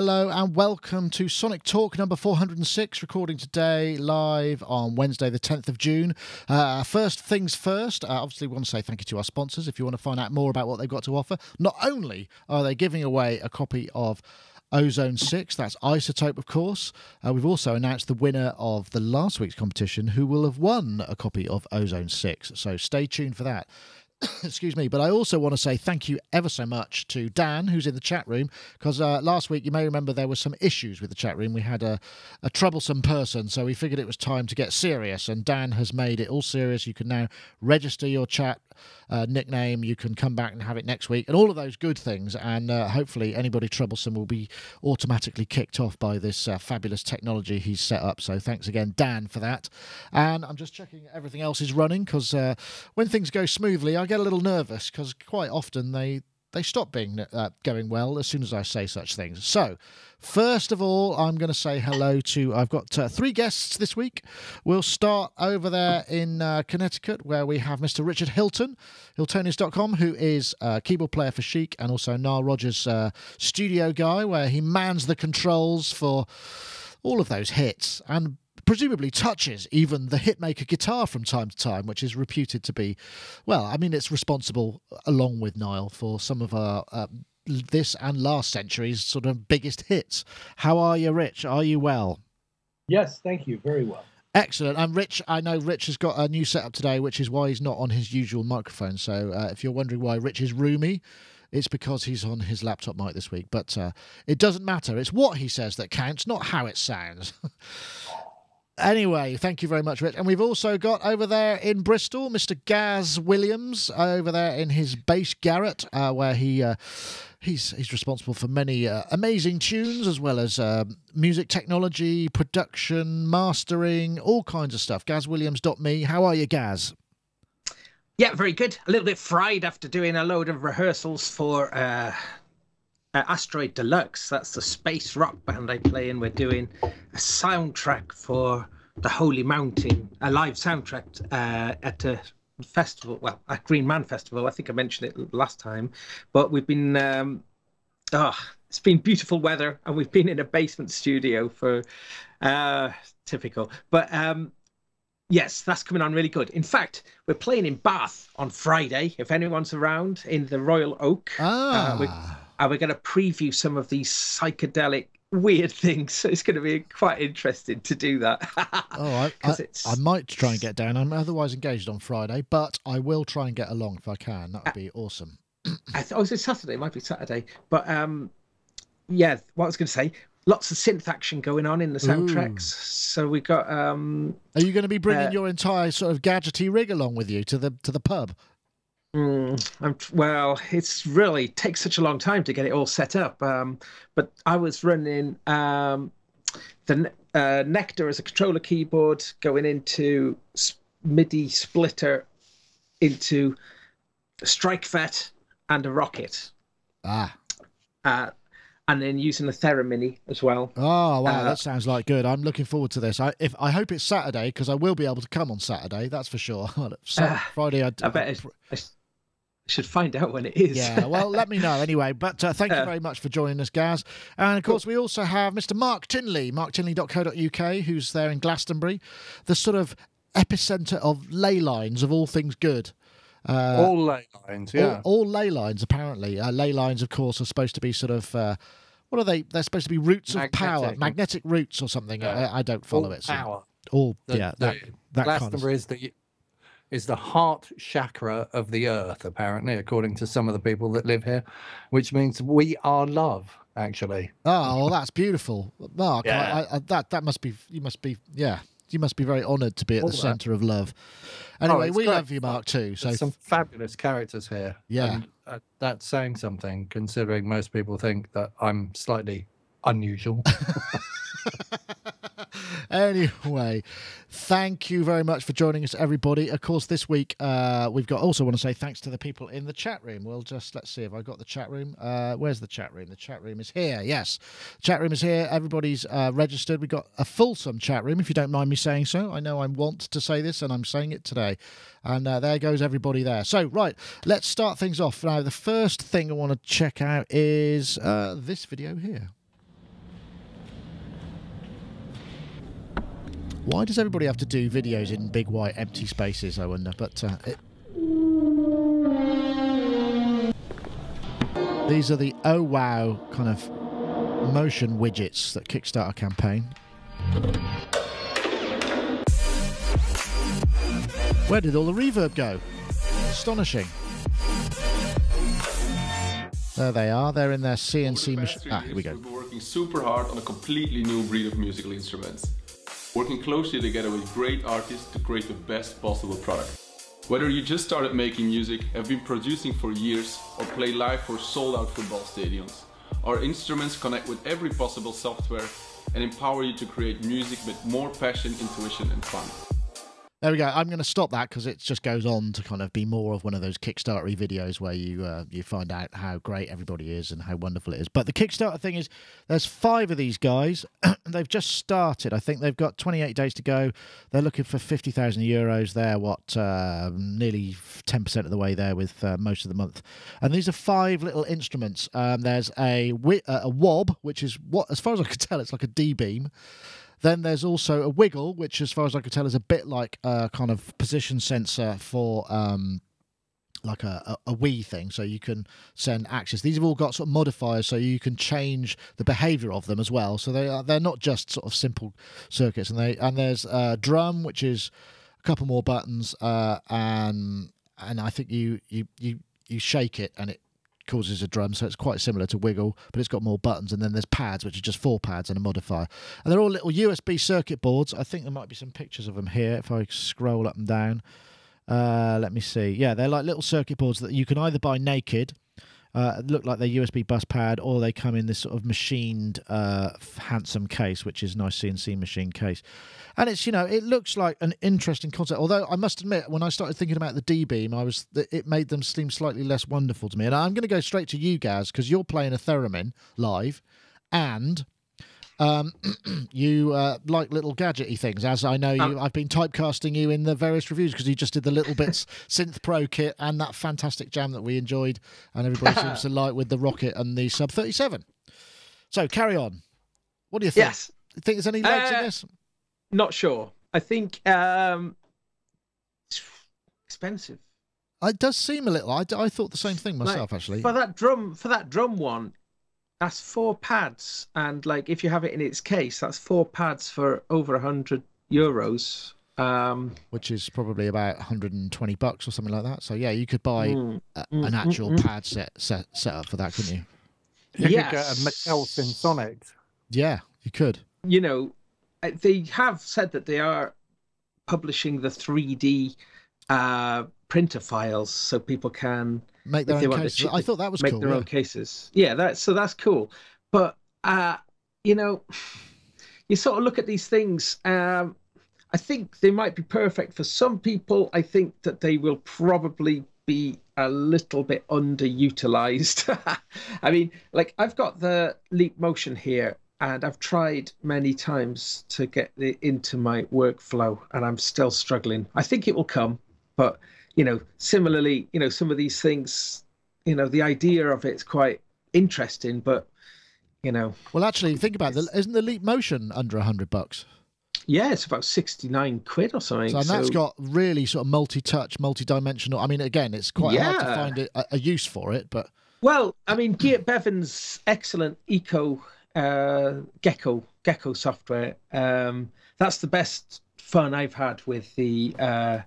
Hello and welcome to Sonic Talk number 406, recording today live on Wednesday, the 10th of June. Uh, first things first, uh, obviously, we want to say thank you to our sponsors. If you want to find out more about what they've got to offer, not only are they giving away a copy of Ozone 6. That's iZotope, of course. Uh, we've also announced the winner of the last week's competition who will have won a copy of Ozone 6. So stay tuned for that. excuse me, but I also want to say thank you ever so much to Dan, who's in the chat room, because uh, last week you may remember there were some issues with the chat room. We had a, a troublesome person, so we figured it was time to get serious, and Dan has made it all serious. You can now register your chat uh, nickname. You can come back and have it next week, and all of those good things. And uh, hopefully, anybody troublesome will be automatically kicked off by this uh, fabulous technology he's set up. So, thanks again, Dan, for that. And I'm just checking everything else is running because uh, when things go smoothly, I get a little nervous because quite often they they stop being uh, going well as soon as I say such things. So, first of all, I'm going to say hello to. I've got uh, three guests this week. We'll start over there in uh, Connecticut, where we have Mr. Richard Hilton, Hiltonius.com, who is a keyboard player for Chic and also Nile Rodgers' uh, studio guy, where he mans the controls for all of those hits and presumably touches even the hitmaker guitar from time to time, which is reputed to be, well, I mean, it's responsible along with Nile for some of our. Uh, this and last century's sort of biggest hits. How are you, Rich? Are you well? Yes, thank you. Very well. Excellent. And Rich, I know Rich has got a new setup today, which is why he's not on his usual microphone. So uh, if you're wondering why Rich is roomy, it's because he's on his laptop mic this week. But uh, it doesn't matter. It's what he says that counts, not how it sounds. Anyway, thank you very much, Rich. And we've also got over there in Bristol, Mr. Gaz Williams, over there in his bass garret, uh, where he uh, he's he's responsible for many uh, amazing tunes as well as uh, music technology, production, mastering, all kinds of stuff. GazWilliams.me. How are you, Gaz? Yeah, very good. A little bit fried after doing a load of rehearsals for uh, uh, Asteroid Deluxe. That's the space rock band I play in. We're doing a soundtrack for the Holy Mountain, a live soundtrack uh, at a festival, well, at Green Man Festival. I think I mentioned it last time, but we've been, um, oh, it's been beautiful weather, and we've been in a basement studio for uh, typical. But um, yes, that's coming on really good. In fact, we're playing in Bath on Friday. If anyone's around in the Royal Oak, ah. Uh, and we're going to preview some of these psychedelic weird things. So it's going to be quite interesting to do that. oh, I, I, I, might try and get down. I'm otherwise engaged on Friday, but I will try and get along if I can. That would be awesome. I th- oh, it's Saturday. It might be Saturday, but um, yeah. What I was going to say. Lots of synth action going on in the soundtracks. Ooh. So we got. um Are you going to be bringing uh, your entire sort of gadgety rig along with you to the to the pub? Mm, well, it's really takes such a long time to get it all set up. Um, but I was running um, the uh, Nektar as a controller keyboard, going into MIDI splitter into a StrikeFET and a Rocket. Ah. Uh, and then using the Theremin as well. Oh wow, uh, that sounds like good. I'm looking forward to this. I if I hope it's Saturday because I will be able to come on Saturday. That's for sure. Uh, Friday, I, I bet. I, should find out when it is. yeah, well, let me know anyway. But uh, thank you very much for joining us, Gaz. And of course, we also have Mr. Mark Tinley, marktinley.co.uk, who's there in Glastonbury, the sort of epicenter of ley lines of all things good. Uh, all ley lines, yeah. All, all ley lines, apparently. Uh, ley lines, of course, are supposed to be sort of. Uh, what are they? They're supposed to be roots magnetic. of power, magnetic roots or something. Yeah. I, I, don't follow all it. So. Power. All the, yeah, the, that, that Glastonbury kind of... is the is the heart chakra of the earth, apparently, according to some of the people that live here, which means we are love, actually. Oh, well, that's beautiful, Mark. Yeah. I, I, that that must be you must be yeah you must be very honoured to be at All the centre of love. Anyway, oh, we great. love you, Mark, too. So There's some fabulous characters here. Yeah, and, uh, that's saying something, considering most people think that I'm slightly unusual. anyway, thank you very much for joining us, everybody. Of course, this week uh, we've got also want to say thanks to the people in the chat room. We'll just let's see if I got the chat room. Uh, where's the chat room? The chat room is here. Yes, chat room is here. Everybody's uh, registered. We've got a fulsome chat room, if you don't mind me saying so. I know I want to say this, and I'm saying it today. And uh, there goes everybody there. So, right, let's start things off. Now, the first thing I want to check out is uh, this video here. Why does everybody have to do videos in big white empty spaces? I wonder. But uh, it... these are the oh wow kind of motion widgets that kickstart a campaign. Where did all the reverb go? Astonishing. There they are. They're in their CNC machine. Ah, here we go. We've been working super hard on a completely new breed of musical instruments. Working closely together with great artists to create the best possible product. Whether you just started making music, have been producing for years, or play live for sold out football stadiums, our instruments connect with every possible software and empower you to create music with more passion, intuition, and fun. There we go. I'm going to stop that because it just goes on to kind of be more of one of those Kickstarter videos where you uh, you find out how great everybody is and how wonderful it is. But the Kickstarter thing is, there's five of these guys. they've just started. I think they've got 28 days to go. They're looking for 50,000 euros. They're what uh, nearly 10% of the way there with uh, most of the month. And these are five little instruments. Um, there's a a wob, which is what, as far as I can tell, it's like a D beam. Then there's also a wiggle, which, as far as I can tell, is a bit like a kind of position sensor for um, like a, a, a Wii thing, so you can send axes. These have all got sort of modifiers, so you can change the behavior of them as well. So they are they're not just sort of simple circuits. And they and there's a drum, which is a couple more buttons, uh, and and I think you you you you shake it and it causes a drum, so it's quite similar to Wiggle, but it's got more buttons. And then there's pads, which are just four pads and a modifier. And they're all little USB circuit boards. I think there might be some pictures of them here if I scroll up and down. Uh, let me see. Yeah, they're like little circuit boards that you can either buy naked uh, look like they're USB bus pad, or they come in this sort of machined, uh, handsome case, which is nice CNC machine case. And it's you know it looks like an interesting concept. Although I must admit, when I started thinking about the D beam, I was it made them seem slightly less wonderful to me. And I'm going to go straight to you, Gaz, because you're playing a theremin live, and um, you uh, like little gadgety things, as I know you. Um, I've been typecasting you in the various reviews because you just did the Little Bits Synth Pro kit and that fantastic jam that we enjoyed, and everybody seems to like with the Rocket and the Sub 37. So carry on. What do you think? Yes. think there's any legs uh, in this? Not sure. I think um, expensive. It does seem a little. I, I thought the same thing myself, like, actually. For that drum, for that drum one, that's four pads, and like if you have it in its case, that's four pads for over a hundred euros. Um, Which is probably about 120 bucks or something like that. So yeah, you could buy mm, a, mm, an actual mm, mm, pad set, set set up for that, couldn't you? You yes. could get a Mattel Sonic. Yeah, you could. You know, uh, they have said that they are publishing the 3D uh, printer files so people can make their own cases. I thought that was make cool, their yeah. own cases. Yeah, that's so that's cool. But uh, you know, you sort of look at these things. Um, I think they might be perfect for some people. I think that they will probably be a little bit underutilized. I mean, like I've got the Leap Motion here, and I've tried many times to get it into my workflow, and I'm still struggling. I think it will come, but you know, similarly, you know, some of these things, you know, the idea of it's quite interesting, but you know. Well, actually, think about it. Isn't the Leap Motion under a hundred bucks? Yeah, it's about sixty-nine quid or something. So, and that's got really sort of multi-touch, multi-dimensional. I mean, again, it's quite yeah. hard to find a, a, use for it, but. Well, I mean, Geert Bevin's excellent Eco uh, GECO GECO software. Um, that's the best fun I've had with the uh,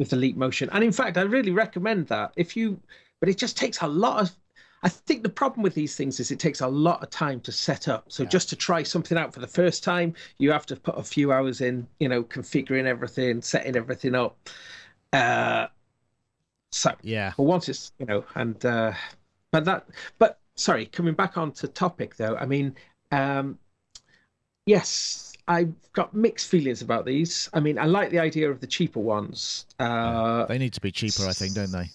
with the Leap Motion. And in fact, I really recommend that. If you, but it just takes a lot of. I think the problem with these things is it takes a lot of time to set up. So yeah. just to try something out for the first time, you have to put a few hours in, you know, configuring everything, setting everything up. Uh, so yeah, but once it's you know, and uh, but that, but sorry, coming back onto topic though. I mean, um, yes, I've got mixed feelings about these. I mean, I like the idea of the cheaper ones. Uh, they need to be cheaper, I think, don't they?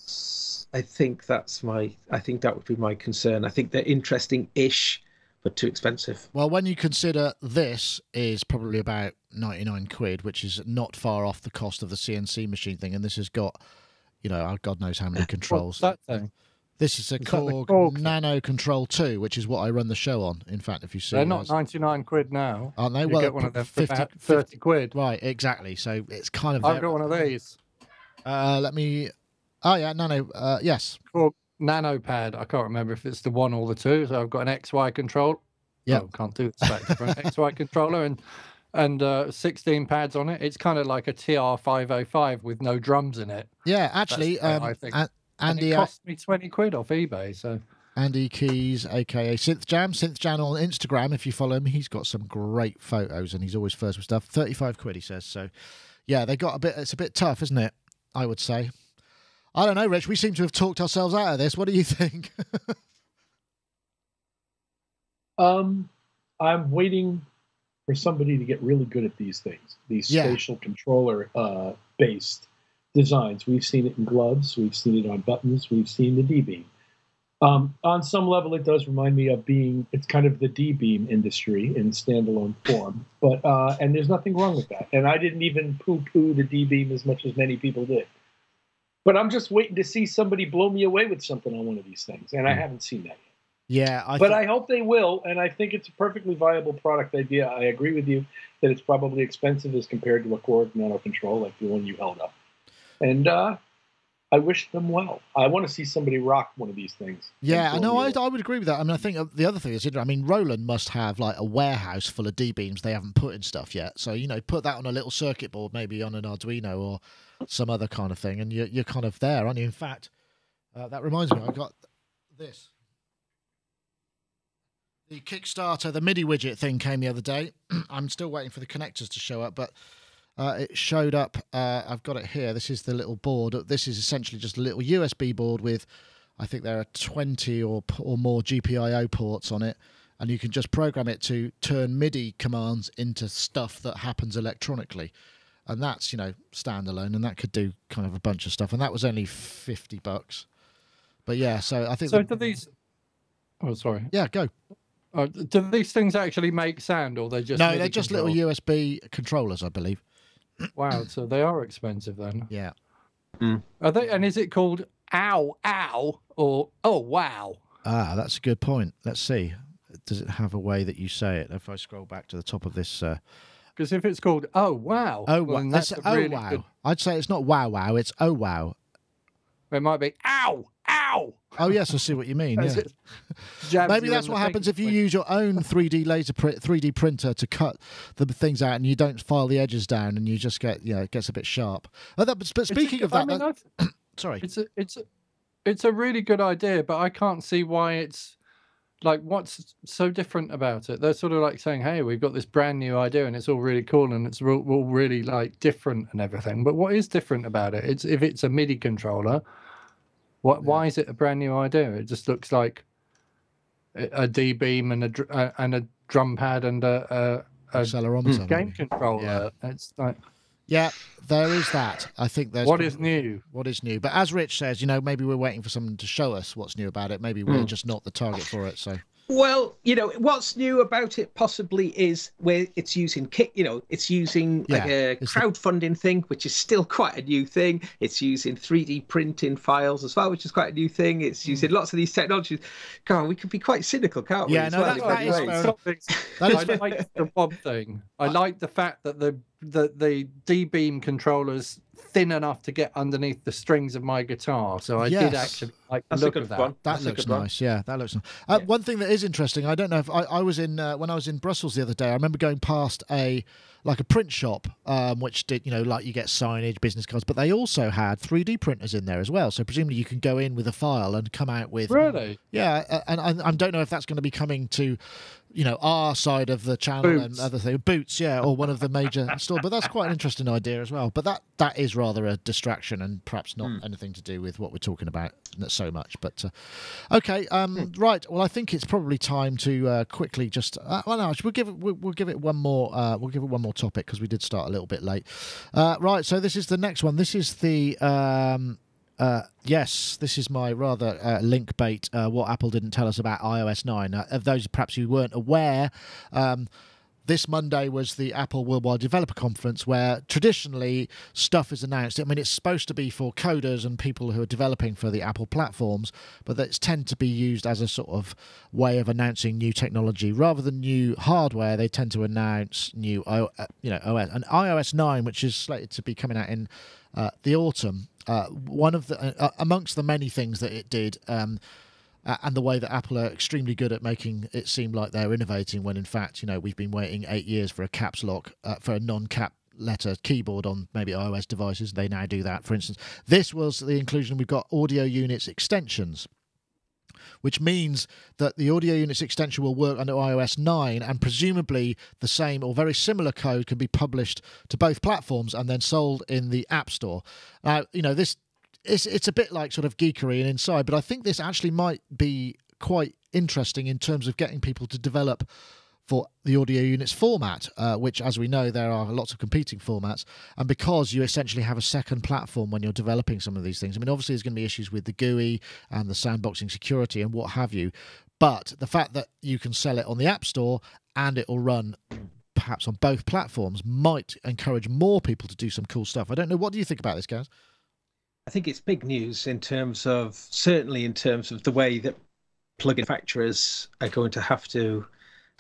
I think that's my. I think that would be my concern. I think they're interesting-ish, but too expensive. Well, when you consider this is probably about ninety-nine quid, which is not far off the cost of the CNC machine thing, and this has got, you know, God knows how many controls. What's that thing? This is a Is Korg Korg? nanoKONTROL 2, which is what I run the show on. In fact, if you see, They're not us. 99 quid now. aren't they? You well, get one of them for 50, about 30 quid. Right, exactly. So it's kind of. I've got one of these. Uh, let me. Oh yeah, Nano. Uh, yes. Korg Nano Pad. I can't remember if it's the one or the two. So I've got an XY control. Yeah. Oh, can't do the specs for an XY controller and and uh, 16 pads on it. It's kind of like a TR505 with no drums in it. Yeah, actually, um, I think. An- And Andy it uh, cost me 20 quid off eBay. So Andy Keys, aka Synth Jam, Synth Jam on Instagram. If you follow him, he's got some great photos, and he's always first with stuff. Thirty-five quid, he says. So, yeah, they got a bit. It's a bit tough, isn't it? I would say. I don't know, Rich. We seem to have talked ourselves out of this. What do you think? Um, I'm waiting for somebody to get really good at these things, these Yeah. spatial controller uh, based designs. We've seen it in gloves, we've seen it on buttons, we've seen the D beam. Um, on some level, it does remind me of being it's kind of the D beam industry in standalone form, but uh, and there's nothing wrong with that. And I didn't even poo poo the D beam as much as many people did. But I'm just waiting to see somebody blow me away with something on one of these things, and I haven't seen that yet yeah, I. but thi- I hope they will, and I think it's a perfectly viable product idea. I agree with you that it's probably expensive as compared to a Korg nanoKONTROL like the one you held up, and uh, I wish them well. I want to see somebody rock one of these things. Yeah, I know. I. I would agree with that. I mean, I think uh, the other thing is, I mean, Roland must have like a warehouse full of D beams they haven't put in stuff yet. So you know, put that on a little circuit board, maybe on an Arduino or some other kind of thing, and you're you're kind of there, aren't you? In fact, uh, that reminds me, I got this. The Kickstarter, the MIDI widget thing came the other day. I'm still waiting for the connectors to show up, but uh, it showed up. Uh, I've got it here. This is the little board. This is essentially just a little USB board with, I think there are 20 or or more GPIO ports on it, and you can just program it to turn MIDI commands into stuff that happens electronically, and that's you know standalone, and that could do kind of a bunch of stuff, and that was only 50 bucks. But yeah, so I think. so the- do these Oh sorry. yeah, go. Uh, do these things actually make sound or they just no, they're just control? little USB controllers, I believe. Wow, so they are expensive then. Yeah. Are they and is it called ow ow or oh wow? Ah, that's a good point. Let's see. Does it have a way that you say it? If I scroll back to the top of this. Uh, Because if it's called oh wow, oh, well, wow. then That's, that's a oh, really wow. good- I'd say it's not wow, wow. It's oh, wow. it might be ow ow. Oh, yes, I see what you mean. Yeah. Maybe that's what happens if you use your own 3D laser print, 3D printer to cut the things out, and you don't file the edges down, and you just get, you know, it gets a bit sharp. Oh, that, but, but It's a speaking of that, I mean, uh, that- sorry, it's a it's a, it's a really good idea, but I can't see why it's like what's so different about it. They're sort of like saying, "Hey, we've got this brand new idea, and it's all really cool, and it's all, all really like different and everything." But what is different about it? It's if it's a MIDI controller. What? Why is it a brand new idea? It just looks like a D beam and a dr- uh, and a drum pad and a, a, a accelerometer. game maybe. controller. It's like Yeah, there is that. I think there's what is new? what is new. But as Rich says, you know, maybe we're waiting for someone to show us what's new about it. Maybe we're Hmm. just not the target for it. So Well, you know, what's new about it possibly is where it's using kick, you know, it's using like a it's the- crowdfunding thing, which is still quite a new thing. It's using 3D printing files as well, which is quite a new thing. Hmm. It's using lots of these technologies. God, we could be quite cynical, can't we? Yeah, as no, well, that- that many is ways? fair Stop this. That is I like the Bob thing. I like the fact that the the the D beam controller's thin enough to get underneath the strings of my guitar. So I Yes. did actually like That's look at that. one. that That's looks good one. nice. Yeah, that looks. Nice. Uh, One thing that is interesting, I don't know if I, I was in uh, when I was in Brussels the other day. I remember going past a like a print shop, um, which did you know like you get signage, business cards, but they also had 3D printers in there as well. So presumably you can go in with a file and come out with Really? Yeah, and I, I don't know if that's going to be coming to, you know, our side of the channel and other things. Boots, yeah, or one of the major store. But that's quite an interesting idea as well. But that that is rather a distraction and perhaps not anything to do with what we're talking about so much. But uh, okay, um, right. Well, I think it's probably time to uh, quickly just. Uh, well, no, we'll give it. We'll, we'll give it one more. Uh, we'll give it one more topic because we did start a little bit late. Uh, right. So this is the next one. This is the. Um, uh, yes, this is my rather uh, link bait. Uh, what Apple didn't tell us about iOS 9. Uh, of those perhaps who weren't aware, um, this Monday was the Apple Worldwide Developer Conference, where traditionally stuff is announced. I mean, it's supposed to be for coders and people who are developing for the Apple platforms, but it's tend to be used as a sort of way of announcing new technology rather than new hardware. They tend to announce new, uh, you know, OS and iOS nine, which is slated to be coming out in uh, the autumn. Uh, one of the uh, amongst the many things that it did. Um, uh, and the way that Apple are extremely good at making it seem like they're innovating when in fact, you know, we've been waiting eight years for a caps lock, uh, for a non cap letter keyboard on maybe iOS devices. They now do that. For instance, this was the inclusion. We've got audio units extensions. Which means that the audio units extension will work under iOS 9, and presumably the same or very similar code can be published to both platforms and then sold in the App Store. Now, you know, this it's it's a bit like sort of geekery and inside, but I think this actually might be quite interesting in terms of getting people to develop for the audio units format, uh, which, as we know, there are lots of competing formats. And because you essentially have a second platform when you're developing some of these things, I mean, obviously, there's going to be issues with the GUI and the sandboxing security and what have you. But the fact that you can sell it on the App Store and it will run perhaps on both platforms might encourage more people to do some cool stuff. I don't know. What do you think about this, guys? I think it's big news in terms of certainly in terms of the way that plug-in manufacturers are going to have to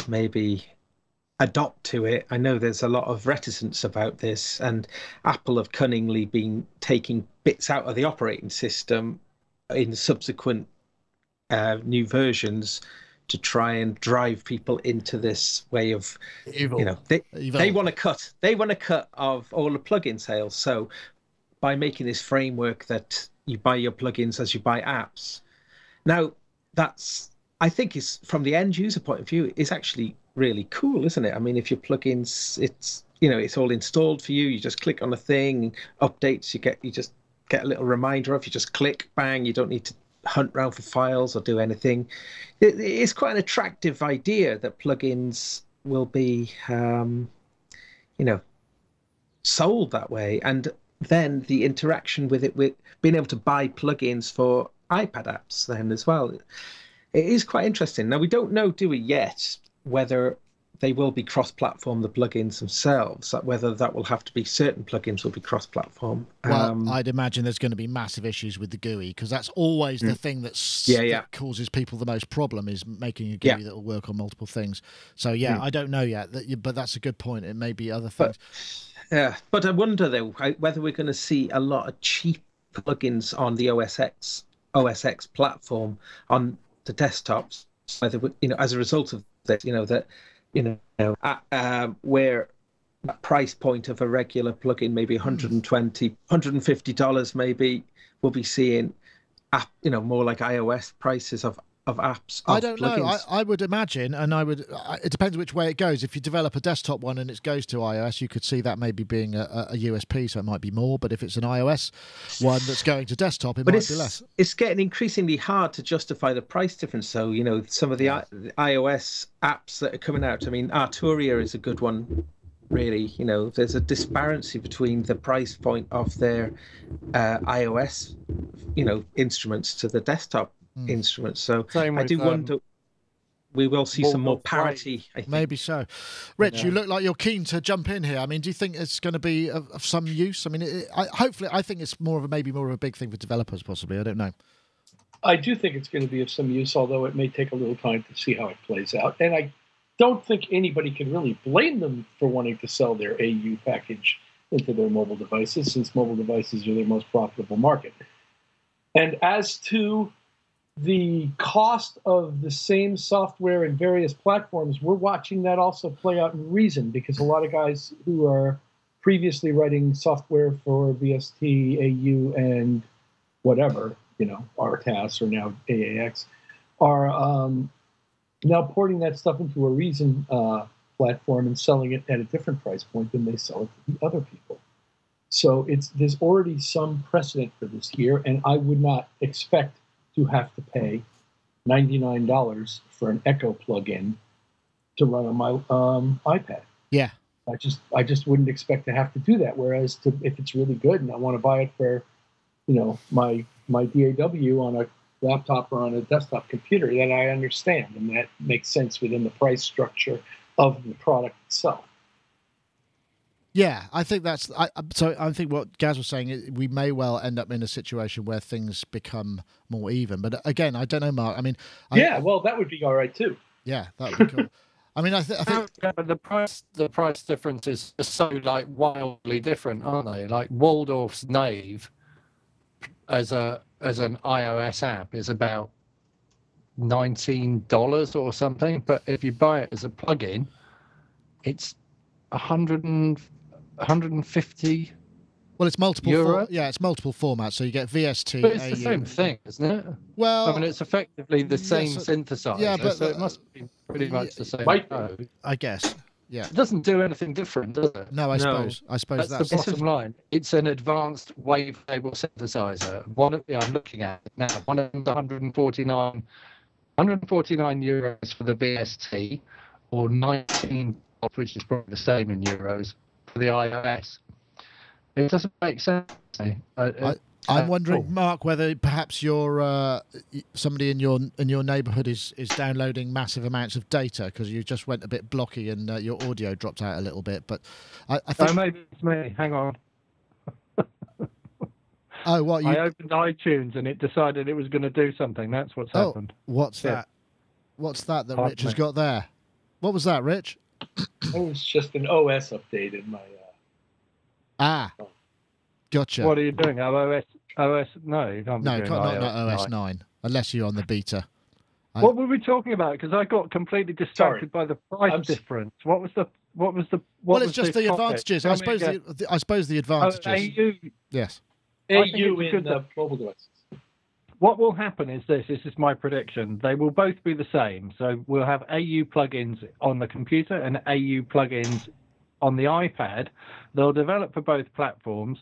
maybe adopt to it. I know there's a lot of reticence about this, and Apple have cunningly been taking bits out of the operating system in subsequent uh, new versions to try and drive people into this way of Evil. you know they, Evil. they want to cut they want to cut of all the plugin sales so by making this framework that you buy your plugins as you buy apps. Now, that's I think is from the end user point of view, is actually really cool, isn't it? I mean, if your plugins, it's you know, it's all installed for you. You just click on a thing, updates. You get you just get a little reminder of. You just click, bang. You don't need to hunt around for files or do anything. It, it's quite an attractive idea that plugins will be, um, you know, sold that way. And then the interaction with it, with being able to buy plugins for iPad apps, then as well, it is quite interesting. Now we don't know, do we yet, whether they will be cross-platform the plugins themselves whether that will have to be certain plugins will be cross-platform well um, i'd imagine there's going to be massive issues with the gui because that's always the thing that's Yeah, yeah. that causes people the most problem is making a gui Yeah. that will work on multiple things so yeah Mm. i don't know yet but that's a good point it may be other things But yeah, but I wonder though whether we're going to see a lot of cheap plugins on the OS X OS X platform on the desktops. You know, as a result of that, you know that you know uh, um, where price point of a regular plugin maybe 120 150 dollars maybe we'll be seeing app you know more like iOS prices of of apps. I don't know. I. I would imagine, and I would. I- It depends which way it goes. If you develop a desktop one and it goes to iOS, you could see that maybe being a, a- a USP, so it might be more. But if it's an iOS one that's going to desktop, it but might it's be less. it's getting increasingly hard to justify the price difference. So you know some of the, I, the iOS apps that are coming out. I mean, Arturia is a good one. Really, you know, there's a disparity between the price point of their uh, iOS, you know, instruments to the desktop Hmm. instruments. So Same I with, do um, wonder we will see some more parity. I think. Maybe so. Rich, you look like you're keen to jump in here. I mean, do you think it's going to be of, of some use? I mean, it, I, hopefully, I think it's more of a maybe more of a big thing for developers, possibly. I don't know. I do think it's going to be of some use, although it may take a little time to see how it plays out. And I don't think anybody can really blame them for wanting to sell their AU package into their mobile devices, since mobile devices are their most profitable market. And as to the cost of the same software in various platforms, we're watching that also play out in Reason because a lot of guys who are previously writing software for VST, AU, and whatever, you know, RTAS or now AAX, are um, now porting that stuff into a Reason uh, platform and selling it at a different price point than they sell it to the other people. So it's there's already some precedent for this here, and I would not expect to have to pay $99 for an Echo plugin to run on my um, iPad. Yeah. I just I just wouldn't expect to have to do that. Whereas to, if it's really good and I want to buy it for, you know, my my DAW on a laptop or on a desktop computer, then I understand and that makes sense within the price structure of the product itself. Yeah, I think that's. I, so I think what Gaz was saying, is we may well end up in a situation where things become more even. But again, I don't know, Mark. I mean, I, yeah, well, that would be all right too. Yeah, that would be cool. I mean, I, th- I think Yeah, but the price the price differences are so like wildly different, aren't they? Like Waldorf's Nave as a as an iOS app is about nineteen dollars or something, but if you buy it as a plugin, it's a hundred and hundred and fifty. well, it's multiple. Euro? For, yeah, it's multiple formats. So you get VST, But it's the same thing, isn't it? Well, I mean, it's effectively the yes, same synthesizer. yeah, but, so it must be pretty much the same. Might code. I guess. Yeah. It doesn't do anything different, does it? No, I No. suppose. I suppose That's, that's, the bottom line. It's an advanced wavetable synthesizer. One of yeah, I'm looking at it now. One of them's 149, 149 euros for the VST, or 19, which is probably the same in euros for the iOS. It doesn't make sense. Uh, uh, I'm uh, wondering, oh. Mark, whether perhaps your uh, somebody in your in your neighbourhood is is downloading massive amounts of data because you just went a bit blocky and uh, your audio dropped out a little bit. But I, I Oh, maybe it's me. Hang on. oh, what you? I opened iTunes and it decided it was going to do something. That's what's Oh. happened. What's Yeah. that? What's that that Pardon Rich has got there? What was that, Rich? It was just an OS update in my. Uh, Ah, gotcha. What are you doing? OS? OS? No, you can't be no, doing can't, not, not OS nine. nine, unless you're on the beta. I- What were we talking about? Because I got completely distracted by the price I'm difference. What was the what was the what well, it's was just the, topic? advantages. Tell I suppose. The, the- I suppose the Oh, advantages. AU, yes. AU in good uh, mobile devices. What will happen is this. This is my prediction. They will both be the same. So we'll have AU plugins on the computer and AU plugins on the iPad. They'll develop for both platforms.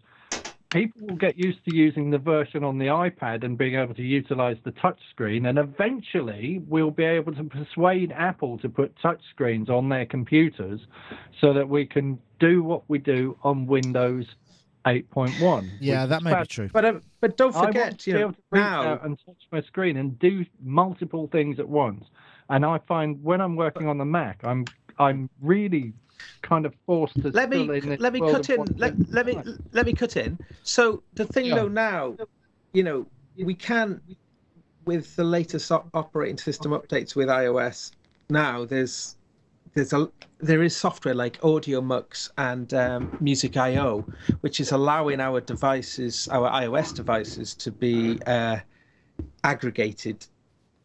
People will get used to using the version on the iPad and being able to utilize the touchscreen. And eventually, we'll be able to persuade Apple to put touchscreens on their computers so that we can do what we do on Windows 8.1. Yeah, that that is may be true. But um, but don't I want forget, to you be know, able to reach now out and touch my screen and do multiple things at once. And I find when I'm working on the Mac, I'm I'm really kind of forced to. let me in let me cut in let, let me let me cut in so the thing Yeah. though now you know we can with the latest operating system updates with ios now there's there's a there is software like AudioMux and um, Music IO which is allowing our devices our ios devices to be uh, aggregated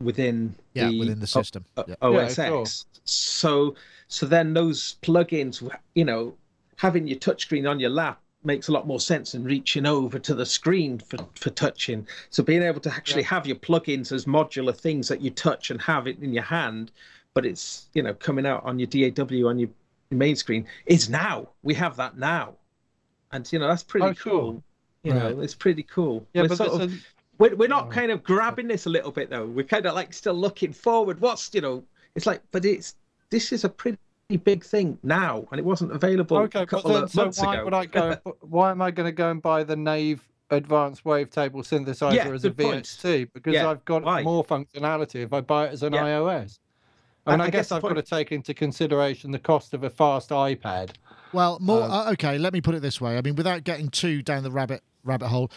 within Yeah, the within the o- system. o- Yeah. OS Yeah, sure. X. So so then those plugins, you know, having your touchscreen on your lap makes a lot more sense than reaching over to the screen for, for touching. So being able to actually have your plugins as modular things that you touch and have it in your hand, but it's you know coming out on your DAW on your main screen is now. We have that now, and you know that's pretty Oh, sure. cool. You know, it's pretty cool. Yeah, We're but sort of- a- we're, we're not Oh. kind of grabbing this a little bit though. We're kind of like still looking forward. What's you know, it's like, but it's this is a pretty big thing now, and it wasn't available okay, a but couple then of so months why ago. would I go? why am I going to go and buy the Nave Advanced Wavetable Synthesizer Yeah, as a good point. VST because Yeah, I've got more functionality if I buy it as an Yeah. iOS. I I- mean, I, I guess, guess I've got to take into consideration the cost of a fast iPad. Well, more Um, uh, okay. Let me put it this way. I mean, without getting too down the rabbit rabbit hole,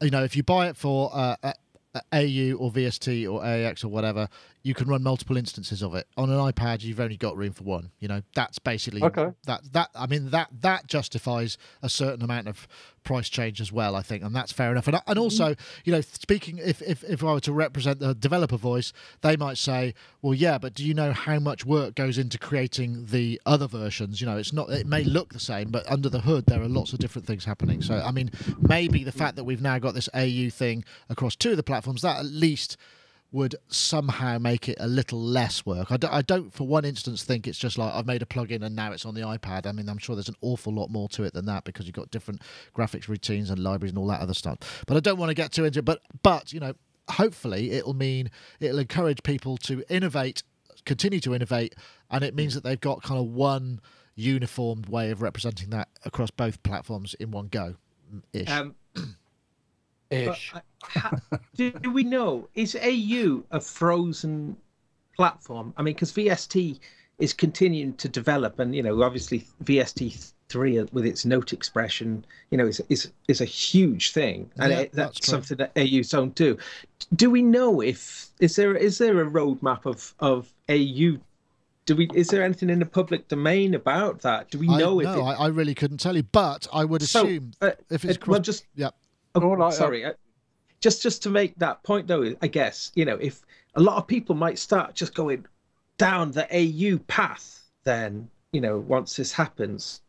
you know, if you buy it for uh, uh, uh, AU or VST or AX or whatever, you can run multiple instances of it. On an iPad, you've only got room for one. You know, that's basically Okay. that. That I mean, that that justifies a certain amount of price change as well. I think, and that's fair enough. And and mm-hmm. also, you know, speaking if if if I were to represent the developer voice, they might say, well, yeah, but do you know how much work goes into creating the other versions? You know, it's not. It may look the same, but under the hood, there are lots of different things happening. So, I mean, maybe the fact that we've now got this AU thing across two of the platforms, that at least would somehow make it a little less work. I don't, for one instance, think it's just like I've made a plugin and now it's on the iPad. I mean, I'm sure there's an awful lot more to it than that because you've got different graphics routines and libraries and all that other stuff. But I don't want to get too into it. But, but you know, hopefully it'll mean it'll encourage people to innovate, continue to innovate, and it means that they've got kind of one uniformed way of representing that across both platforms in one go. Ish. Um, Ish. I- ha- do, do we know is AU a frozen platform? I mean, because VST is continuing to develop, and you know, obviously VST three with its note expression, you know, is is is a huge thing, and Yeah, it, that's, that's something that AU don't do. Do we know if is there is there a roadmap of of AU? Do we is there anything in the public domain about that? Do we I, know if no, it, I, I really couldn't tell you, but I would So, assume uh, if it's uh, cross, well, just yeah, Oh, sorry. uh, just just to make that point though, I guess you know if a lot of people might start just going down the AU path, then you know once this happens,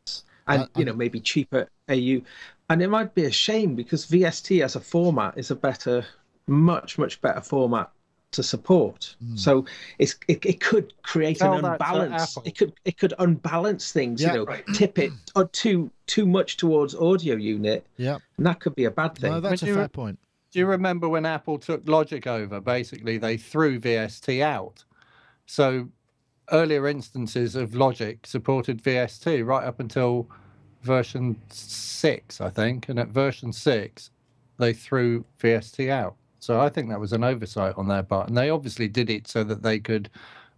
and Uh, you know maybe cheaper AU, and it might be a shame because VST as a format is a better, much much better format to support. Hmm. So it's it, it could create Tell an that unbalance. It could it could unbalance things. Yeah. You know, tip it or too too much towards audio unit, yeah. and that could be a bad thing. No, that's a Would you- fair point. Do you remember when Apple took Logic over? Basically, they threw VST out. So earlier instances of Logic supported VST right up until version six, I think. And at version six, they threw VST out. So I think that was an oversight on their part. And they obviously did it so that they could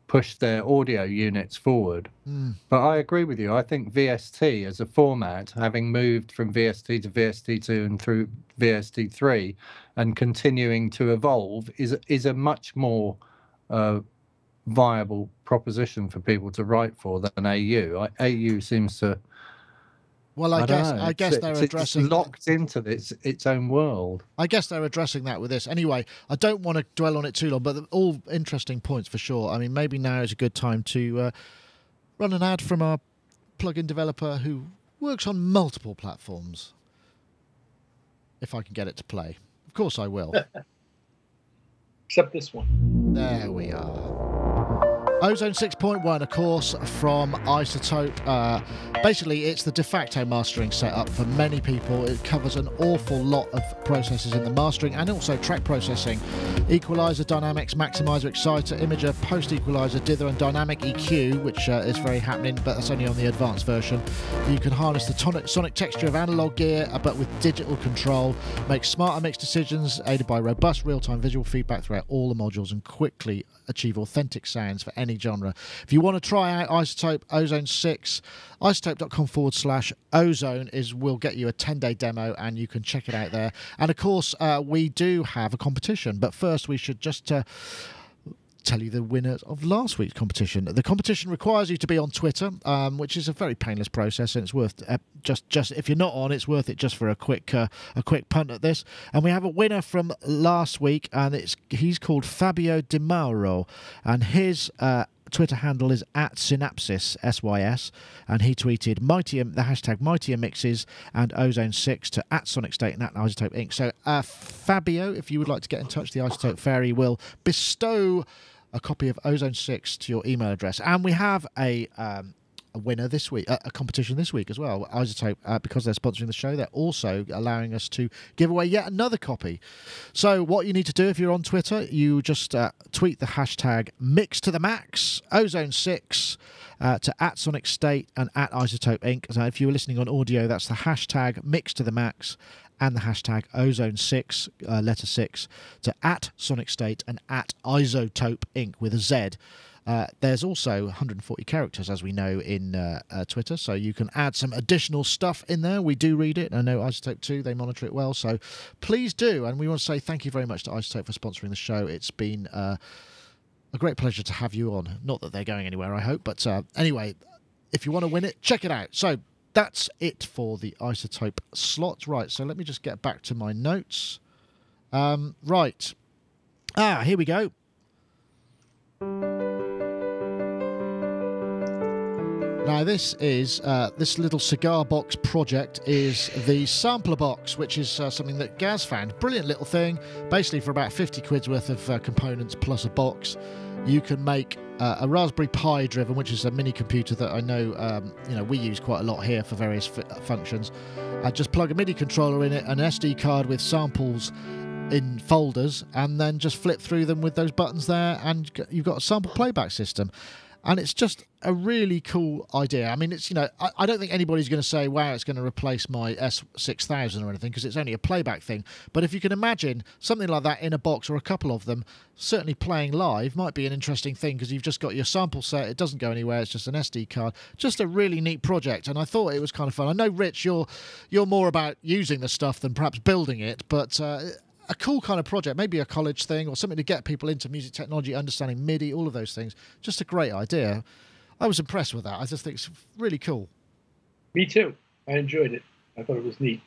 push their audio units forward. Mm. But I agree with you. I think VST as a format, having moved from VST to VST2 and through VST3 and continuing to evolve, is is a much more uh, viable proposition for people to write for than AU. I, AU seems to. Well, I, I, guess know, I guess it's- they're it's addressing locked into its its own world. I guess they're addressing that with this. Anyway, I don't want to dwell on it too long, but all interesting points for sure. I mean, maybe now is a good time to uh, run an ad from our plugin developer who works on multiple platforms. If I can get it to play. Of course I will. Except this one. There we are. Ozone 6.1, of course, from iZotope. Uh, basically, it's the de facto mastering setup for many people. It covers an awful lot of processes in the mastering and also track processing. Equalizer, dynamics, maximizer, exciter, imager, post equalizer, dither, and dynamic EQ, which uh, is very happening, but that's only on the advanced version. You can harness the tonic, sonic texture of analog gear, uh, but with digital control. Make smarter mix decisions, aided by robust real time visual feedback throughout all the modules, and quickly achieve authentic sounds for any genre. If you want to try out iZotope Ozone 6, izotope.com forward slash ozone is will get you a 10 day demo and you can check it out there. And of course, uh, we do have a competition, but first we should just. Uh, tell you the winner of last week's competition. The competition requires you to be on Twitter, um, which is a very painless process, and it's worth uh, just just if you're not on, it's worth it just for a quick uh, a quick punt at this. And we have a winner from last week, and it's he's called Fabio Di Mauro, and his. Uh, Twitter handle is at synapsis sys, and he tweeted mightier the hashtag mightier mixes and ozone six to at Sonic State and at iZotope Inc. So uh, Fabio, if you would like to get in touch, the iZotope Fairy will bestow a copy of Ozone Six to your email address, and we have a. Um, a winner this week, a, a competition this week as well. iZotope, uh, because they're sponsoring the show, they're also allowing us to give away yet another copy. So, what you need to do if you're on Twitter, you just uh, tweet the hashtag mix to the max, ozone six, uh, to at Sonic State and at iZotope Inc. So, if you were listening on audio, that's the hashtag mix to the max and the hashtag ozone six, uh, letter six, to at Sonic State and at iZotope Inc. with a Z. Uh, there's also 140 characters, as we know, in uh, uh, Twitter, so you can add some additional stuff in there. We do read it. I know iZotope 2, they monitor it well, so please do. And we want to say thank you very much to iZotope for sponsoring the show. It's been uh, a great pleasure to have you on. Not that they're going anywhere, I hope, but uh, anyway, if you want to win it, check it out. So that's it for the iZotope slot. Right, so let me just get back to my notes. Um, right. Ah, here we go. Now, this is uh, this little cigar box project is the SamplerBox, which is uh, something that Gaz found. Brilliant little thing. Basically, for about 50 quid's worth of uh, components plus a box, you can make uh, a Raspberry Pi driven, which is a mini computer that I know um, you know we use quite a lot here for various f- functions. Uh, just plug a MIDI controller in it, an SD card with samples in folders, and then just flip through them with those buttons there, and you've got a sample playback system. And it's just a really cool idea. I mean, it's you know, I, I don't think anybody's going to say, "Wow, it's going to replace my S6000 or anything," because it's only a playback thing. But if you can imagine something like that in a box or a couple of them, certainly playing live might be an interesting thing because you've just got your sample set. It doesn't go anywhere. It's just an SD card. Just a really neat project, and I thought it was kind of fun. I know, Rich, you're you're more about using the stuff than perhaps building it, but. Uh, a cool kind of project, maybe a college thing or something to get people into music technology, understanding MIDI, all of those things. Just a great idea. I was impressed with that. I just think it's really cool. Me too. I enjoyed it. I thought it was neat.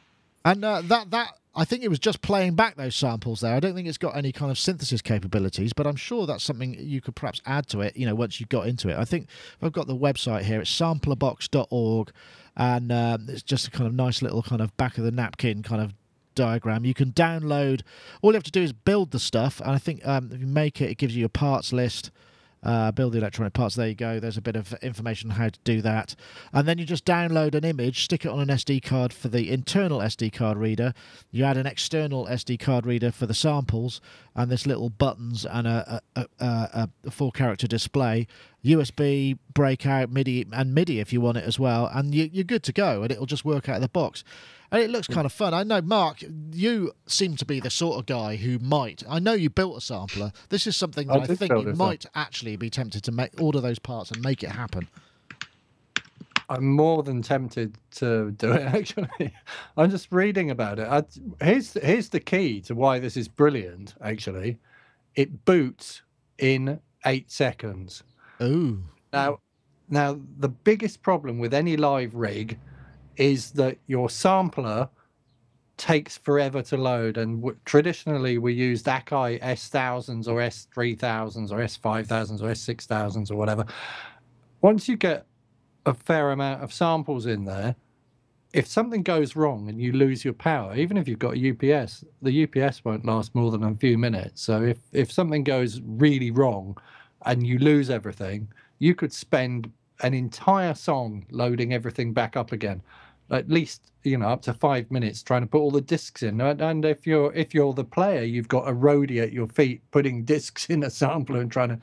And uh, that that I think it was just playing back those samples there. I don't think it's got any kind of synthesis capabilities, but I'm sure that's something you could perhaps add to it. You know, once you got into it. I think I've got the website here. It's samplerbox.org, and um, it's just a kind of nice little kind of back of the napkin kind of diagram. You can download. All you have to do is build the stuff, and I think um, if you make it, it gives you a parts list. Uh, build the electronic parts. There you go. There's a bit of information on how to do that, and then you just download an image, stick it on an SD card for the internal SD card reader. You add an external SD card reader for the samples, and there's little buttons and a, a, a, a full character display, USB breakout, MIDI, and MIDI if you want it as well, and you, you're good to go, and it'll just work out of the box and it looks kind of fun. I know, Mark, you seem to be the sort of guy who might. I know you built a sampler. This is something that I, I think you might actually be tempted to make order those parts and make it happen. I'm more than tempted to do it. Actually, I'm just reading about it. I, here's here's the key to why this is brilliant. Actually, it boots in eight seconds. Ooh. Now, now the biggest problem with any live rig is that your sampler takes forever to load. And w- traditionally, we used Akai S1000s or S3000s or S5000s or S6000s or whatever. Once you get a fair amount of samples in there, if something goes wrong and you lose your power, even if you've got a UPS, the UPS won't last more than a few minutes. So if, if something goes really wrong and you lose everything, you could spend an entire song loading everything back up again at least you know up to five minutes trying to put all the discs in. And if you're if you're the player you've got a roadie at your feet putting discs in a sampler and trying to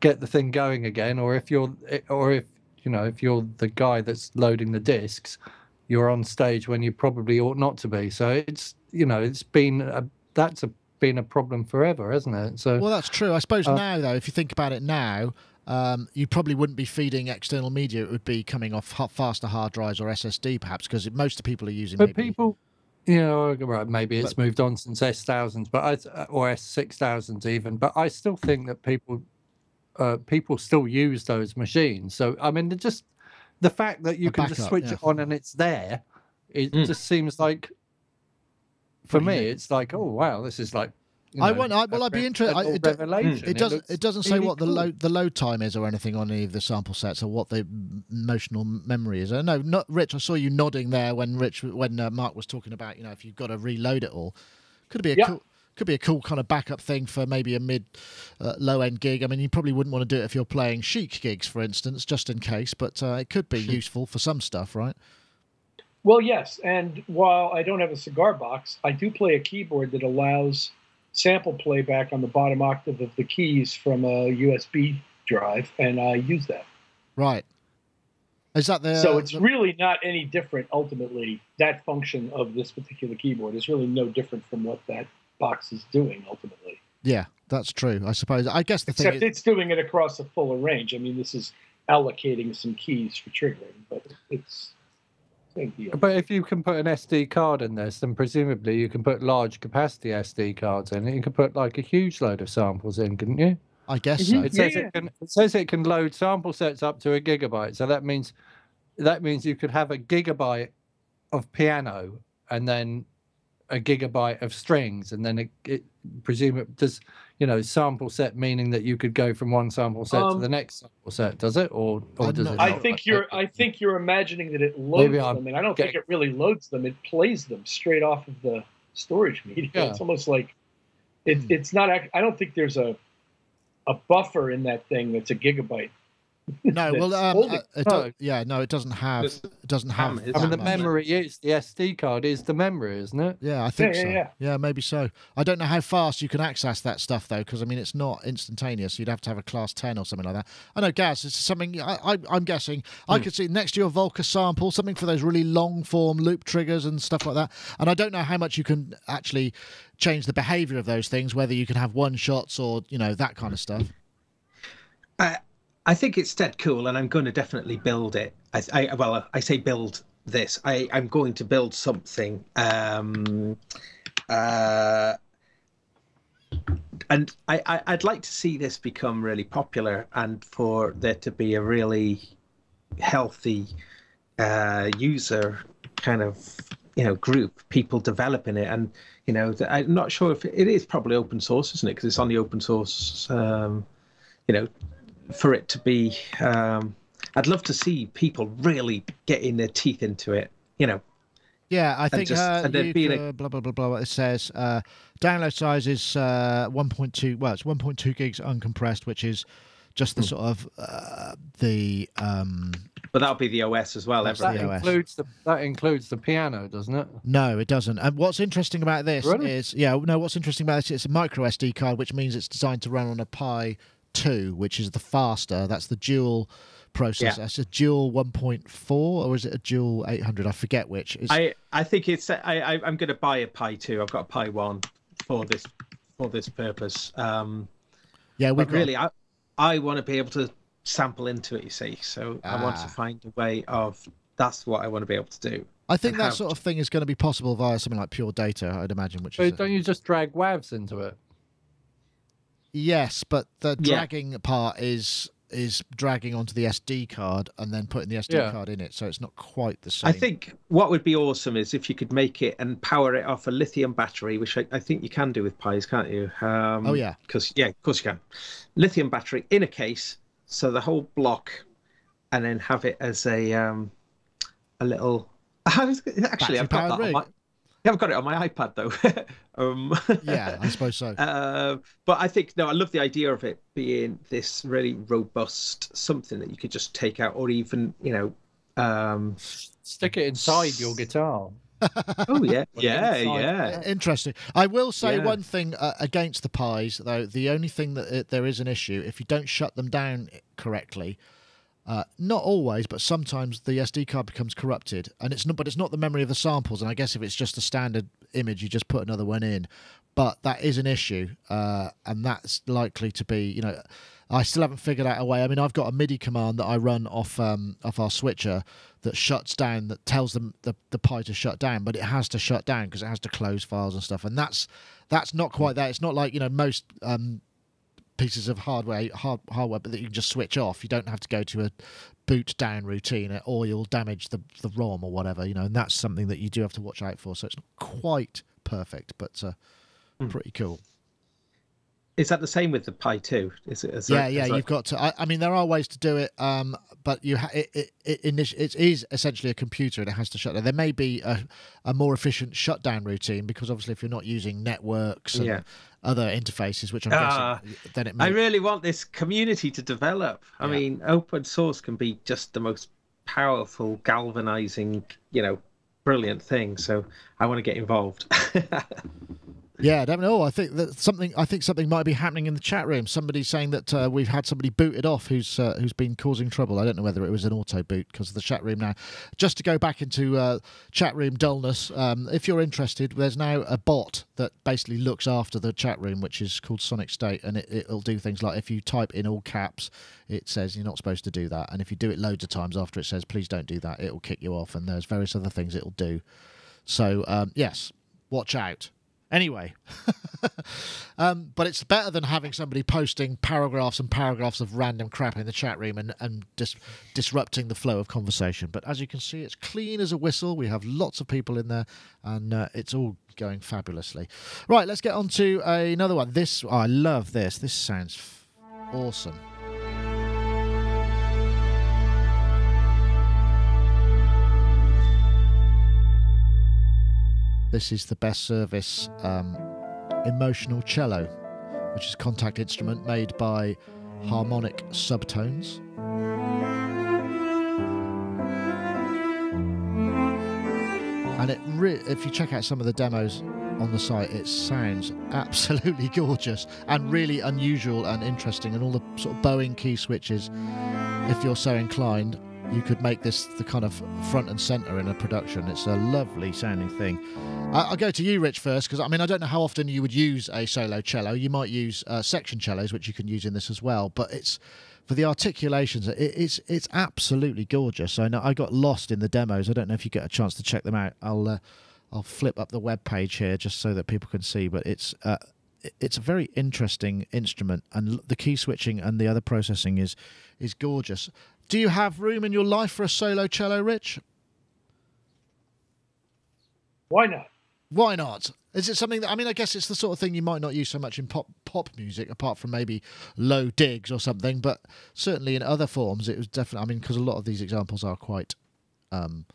get the thing going again. Or if you're or if you know if you're the guy that's loading the discs you're on stage when you probably ought not to be. So it's you know it's been a, that's a been a problem forever hasn't it? So well that's true. I suppose uh, now though if you think about it now um, you probably wouldn't be feeding external media. It would be coming off faster hard drives or SSD, perhaps, because most of people are using. But maybe... people, you know, right, maybe it's but, moved on since S thousands, but I, or S six thousands even. But I still think that people, uh, people still use those machines. So I mean, just the fact that you can backup, just switch yeah. it on and it's there, it mm. just seems like. For me, it's like, oh wow, this is like know, I want. I, well, I'd be interested. It, it, it, doesn't. It, doesn't say really what the cool. load the load time is or anything on any of the sample sets or what the emotional memory is. Uh, no, not Rich. I saw you nodding there when Rich when uh, Mark was talking about you know if you've got to reload it all. Could be a yeah. cool. Could be a cool kind of backup thing for maybe a mid, uh, low end gig. I mean, you probably wouldn't want to do it if you're playing chic gigs, for instance, just in case. But uh, it could be useful for some stuff, right? Well, yes. And while I don't have a cigar box, I do play a keyboard that allows sample playback on the bottom octave of the keys from a USB drive, and I use that. Right. Is that the? So it's the... really not any different. Ultimately, that function of this particular keyboard is really no different from what that box is doing. Ultimately. Yeah, that's true. I suppose. I guess the Except thing it's doing it across a fuller range. I mean, this is allocating some keys for triggering, but it's but if you can put an SD card in this, then presumably you can put large capacity SD cards in it. You can put like a huge load of samples in, couldn't you? I guess so. Mm-hmm. It says, yeah. it, can, it says it can load sample sets up to a gigabyte. So that means that means you could have a gigabyte of piano and then a gigabyte of strings, and then it, it presume it does you know sample set meaning that you could go from one sample set um, to the next sample set does it? Or, or does it i think you're i think you're imagining that it loads them and i don't think it really loads them it plays them straight off of the storage media. Yeah. it's almost like it, hmm. it's not i don't think there's a a buffer in that thing that's a gigabyte No, well, um, uh, it. it do- No. yeah, no, it doesn't have. It doesn't have. I mean, the much. memory is the SD card is the memory, isn't it? Yeah, I think yeah, so. yeah. Yeah, maybe so. I don't know how fast you can access that stuff though, because I mean, it's not instantaneous. You'd have to have a class ten or something like that. I know, Gaz. It's something I, I, I'm guessing. I Hmm. could see next to your Volca sample something for those really long form loop triggers and stuff like that. And I don't know how much you can actually change the behavior of those things, whether you can have one shots or you know that kind of stuff. I, I think it's dead cool, and I'm going to definitely build it. I, I well, I say build this. I, I'm going to build something. Um, uh, and I, I, I'd like to see this become really popular, and for there to be a really healthy uh, user kind of you know group, people developing it, and you know, I'm not sure if it is probably open source, isn't it? Because it's on the open source. Um, you know, for it to be um i'd love to see people really getting their teeth into it you know Yeah, I think just- uh, and then you being a- could- blah blah blah blah. It says uh, download size is uh, 1.2. Well, it's 1.2 gigs uncompressed, which is just the sort of uh, the um, but that'll be the os as well That's That the OS. includes the that includes the piano, doesn't it? No, it doesn't. And what's interesting about this Really? is, yeah, no, what's interesting about this is it's a micro SD card, which means it's designed to run on a Pi 2, which is the faster. That's the dual processor. Yeah. That's a dual 1.4, or is it a dual 800? I forget which. It's, i i think it's i, I i'm going to buy a pi 2 i've got a pi 1 for this for this purpose um yeah, we but really i i want to be able to sample into it you see so i want Ah. to find a way of that's what i want to be able to do I think that how- sort of thing is going to be possible via something like Pure Data, I'd imagine. Which So is don't you just drag WAVs into it? Yes, but the Yeah. dragging part is is dragging onto the SD card and then putting the SD Yeah. card in it, so it's not quite the same. I think what would be awesome is if you could make it and power it off a lithium battery, which I, I think you can do with Pis, can't you? Um, Oh, yeah. Because yeah, of course you can. Lithium battery in a case, so the whole block, and then have it as a um, a little. Actually, I've got that on my. Yeah, I've got it on my iPad though. um, Yeah, I suppose so. uh, but I think no, I love the idea of it being this really robust something that you could just take out, or even you know, um, Stick it inside your guitar. oh yeah, yeah, yeah. Interesting. I will say Yeah. one thing uh, against the pies, though. The only thing that it, there is an issue if you don't shut them down correctly. Uh, not always, but sometimes the SD card becomes corrupted, and it's not. But it's not the memory of the samples. And I guess if it's just a standard image, you just put another one in. But that is an issue, uh, and that's likely to be. You know, I still haven't figured out a way. I mean, I've got a MIDI command that I run off um, off our switcher that shuts down, that tells them the the Pi to shut down, but it has to shut down because it has to close files and stuff, and that's that's not quite that. It's not like you know most um, pieces of hardware hard, hardware but that you can just switch off. You don't have to go to a boot down routine or you'll damage the the ROM or whatever, you know, and that's something that you do have to watch out for. So it's not quite perfect, but uh, pretty cool. Is that the same with the Pi 2? Is it? Is yeah, it- yeah, that- you've got to. I, I mean, there are ways to do it, um, but you ha- it, it, it, it is essentially a computer and it has to shut down. There may be a, a more efficient shutdown routine because obviously, if you're not using networks and Yeah. Other interfaces, which I'm Ah, guessing, then it I really want this community to develop. I Yeah. mean, open source can be just the most powerful, galvanizing, you know, brilliant thing. So I want to get involved. Yeah, definitely. Oh, I think that something. I think something might be happening in the chat room. Somebody's saying that uh, we've had somebody booted off who's uh, who's been causing trouble. I don't know whether it was an auto boot because of the chat room now. Just to go back into uh, chat room dullness, um, if you're interested, there's now a bot that basically looks after the chat room, which is called Sonic State, and it, it'll do things like if you type in all caps, it says you're not supposed to do that, and if you do it loads of times after it says please don't do that, it'll kick you off, and there's various other things it'll do. So um, yes, watch out. Anyway, um, but it's better than having somebody posting paragraphs and paragraphs of random crap in the chat room and, and dis- disrupting the flow of conversation. But as you can see, it's clean as a whistle. We have lots of people in there, and uh, it's all going fabulously. Right, let's get on to another one. This, oh, I love this. This sounds awesome. This is the best service um, emotional cello, which is a Kontakt instrument made by Harmonic Subtones. And it if you check out some of the demos on the site, it sounds absolutely gorgeous and really unusual and interesting, and all the sort of bowing key switches, if you're so inclined, you could make this the kind of front and center in a production. It's a lovely sounding thing. I'll go to you, Rich, first, because I mean, I don't know how often you would use a solo cello. You might use uh, section cellos, which you can use in this as well, but it's for the articulations. It, it's it's absolutely gorgeous. I know I got lost in the demos. I don't know if you get a chance to check them out. I'll uh, I'll flip up the web page here just so that people can see. But it's uh, it's a very interesting instrument, and the key switching and the other processing is is gorgeous. Do you have room in your life for a solo cello, Rich? Why not? Why not? Is it something that I mean? I guess it's the sort of thing you might not use so much in pop pop music, apart from maybe low digs or something. But certainly in other forms, it was definitely. I mean, because a lot of these examples are quite, um,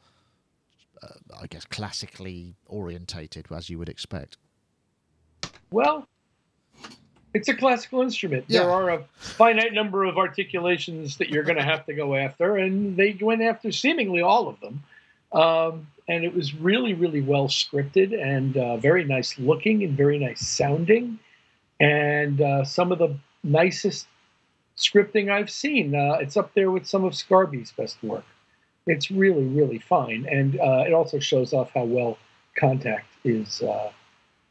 uh, I guess, classically orientated, as you would expect. Well, it's a classical instrument. Yeah. There are a finite number of articulations that you're going to have to go after, and they went after seemingly all of them. Um, and it was really, really well scripted and uh, very nice looking and very nice sounding, and uh, some of the nicest scripting I've seen. Uh, it's up there with some of Scarby's best work. It's really, really fine, and uh, it also shows off how well Kontakt is uh,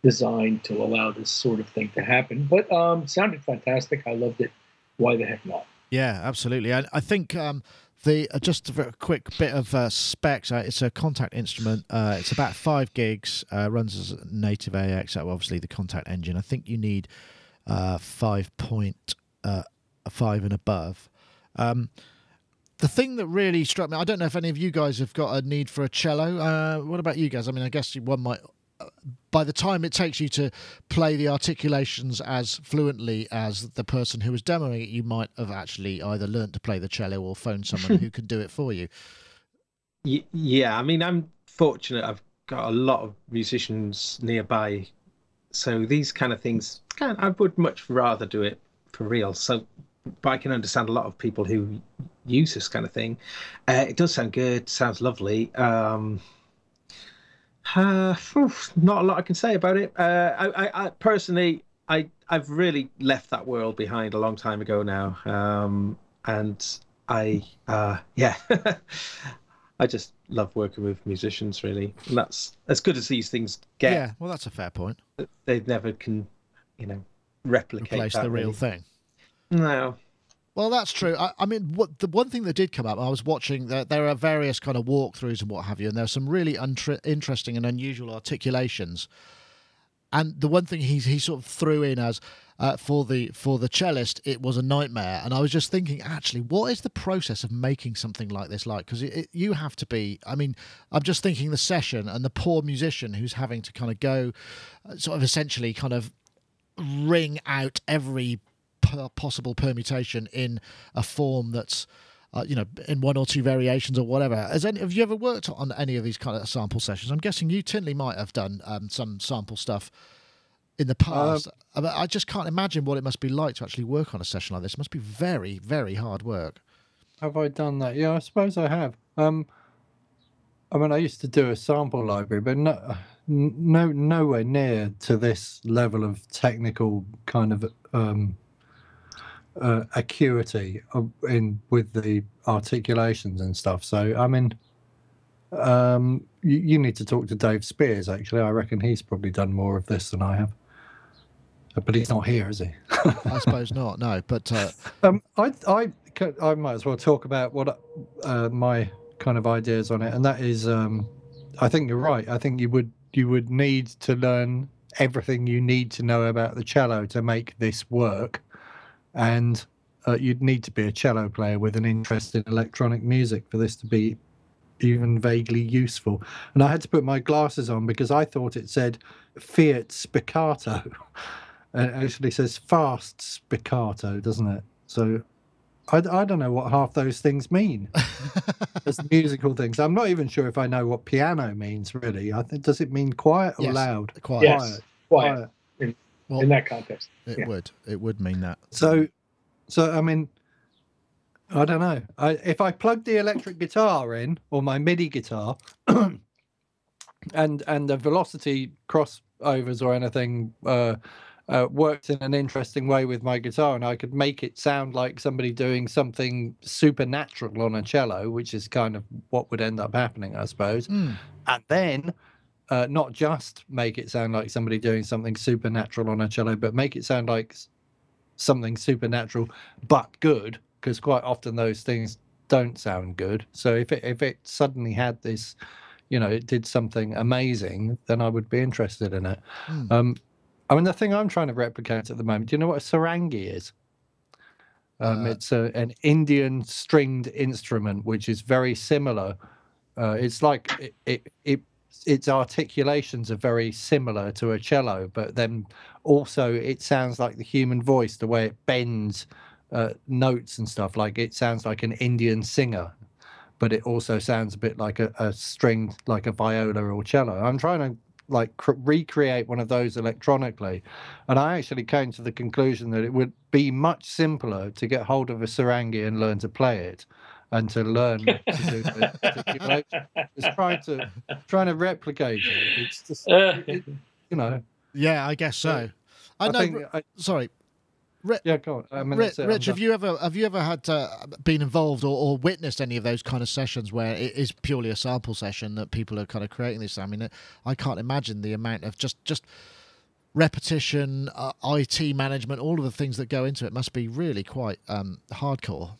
designed to allow this sort of thing to happen. But um, sounded fantastic. I loved it. Why the heck not? Yeah, absolutely. And I think um, the uh, just a quick bit of uh, specs. Uh, it's a Kontakt instrument. Uh, it's about five gigs. Uh, runs as native AX. Obviously, the Kontakt engine. I think you need uh, five point five and above. Um, the thing that really struck me, I don't know if any of you guys have got a need for a cello. What about you guys? I mean, I guess one might. By the time it takes you to play the articulations as fluently as the person who was demoing it, you might have actually either learnt to play the cello or phoned someone who can do it for you. Yeah, I mean, I'm fortunate. I've got a lot of musicians nearby, so these kind of things, I would much rather do it for real. So, but I can understand a lot of people who use this kind of thing. Uh, it does sound good, sounds lovely. Um, uh, not a lot I can say about it. Uh, I, I, I personally, I, I've really left that world behind a long time ago now, um, and I, uh, yeah. I just love working with musicians, really. And that's as good as these things get. Yeah, well, that's a fair point. They never can, you know, replicate Replace the real really. thing. No. Well, that's true. I, I mean, what the one thing that did come up, I was watching. There, there are various kind of walkthroughs and what have you, and there are some really interesting and unusual articulations. And the one thing he he sort of threw in as uh, for the for the cellist, it was a nightmare. And I was just thinking, actually, what is the process of making something like this like? Because you have to be. I mean, I'm just thinking the session and the poor musician who's having to kind of go, uh, sort of essentially kind of ring out every possible permutation in a form that's uh, you know in one or two variations or whatever. Has any, have you ever worked on any of these kind of sample sessions? I'm guessing you tinley might have done um, some sample stuff in the past. But i just can't imagine what it must be like to actually work on a session like this. It must be very very hard work. Have I done that? Yeah, I suppose I have. Um, I mean, I used to do a sample library, but no, no, nowhere near to this level of technical kind of um, uh, acuity in with the articulations and stuff. So, I mean, um, you, you need to talk to Dave Spiers. Actually, I reckon he's probably done more of this than I have. Uh, But he's not here, is he? i suppose not no but uh, Um, I, I, I might as well talk about what uh, my kind of ideas on it, and that is, um, I think you're right. I think you would you would need to learn everything you need to know about the cello to make this work, and uh, you'd need to be a cello player with an interest in electronic music for this to be even vaguely useful. And I had to put my glasses on because I thought it said Fiat Spiccato. And it actually says fast spiccato, doesn't it? So I, I don't know what half those things mean as musical things. I'm not even sure if I know what piano means really. I think does it mean quiet or Yes. loud? quite Yes, quiet Well, in that context. it yeah. would it would mean that So, so I mean, I don't know. I, if I plug the electric guitar in or my MIDI guitar and and the velocity crossovers or anything uh, uh, worked in an interesting way with my guitar, and I could make it sound like somebody doing something supernatural on a cello, which is kind of what would end up happening, I suppose. Mm. And then uh, not just make it sound like somebody doing something supernatural on a cello, but make it sound like something supernatural but good, because quite often those things don't sound good. So if it if it suddenly had this, you know, it did something amazing, then I would be interested in it. Hmm. Um, I mean, the thing I'm trying to replicate at the moment. Do you know what a sarangi is? Um, Uh, it's a, an Indian stringed instrument, which is very similar. Uh, it's like it, it, it its articulations are very similar to a cello, but then also it sounds like the human voice, the way it bends uh, notes and stuff. Like it sounds like an Indian singer, but it also sounds a bit like a, a string, like a viola or cello. I'm trying to like cr- recreate one of those electronically, and I actually came to the conclusion that it would be much simpler to get hold of a sarangi and learn to play it. And to learn to do the articulation. It's trying to trying to replicate it. It's just Uh, it- you know. Yeah, I guess so. I, I, know. think. I, sorry, yeah, go on. I mean, Ri- that's it, Rich, have you ever have you ever had uh, been involved or, or witnessed any of those kind of sessions where it is purely a sample session that people are kind of creating this? I mean, uh, I can't imagine the amount of just just repetition, uh, IT management, all of the things that go into it must be really quite um, hardcore.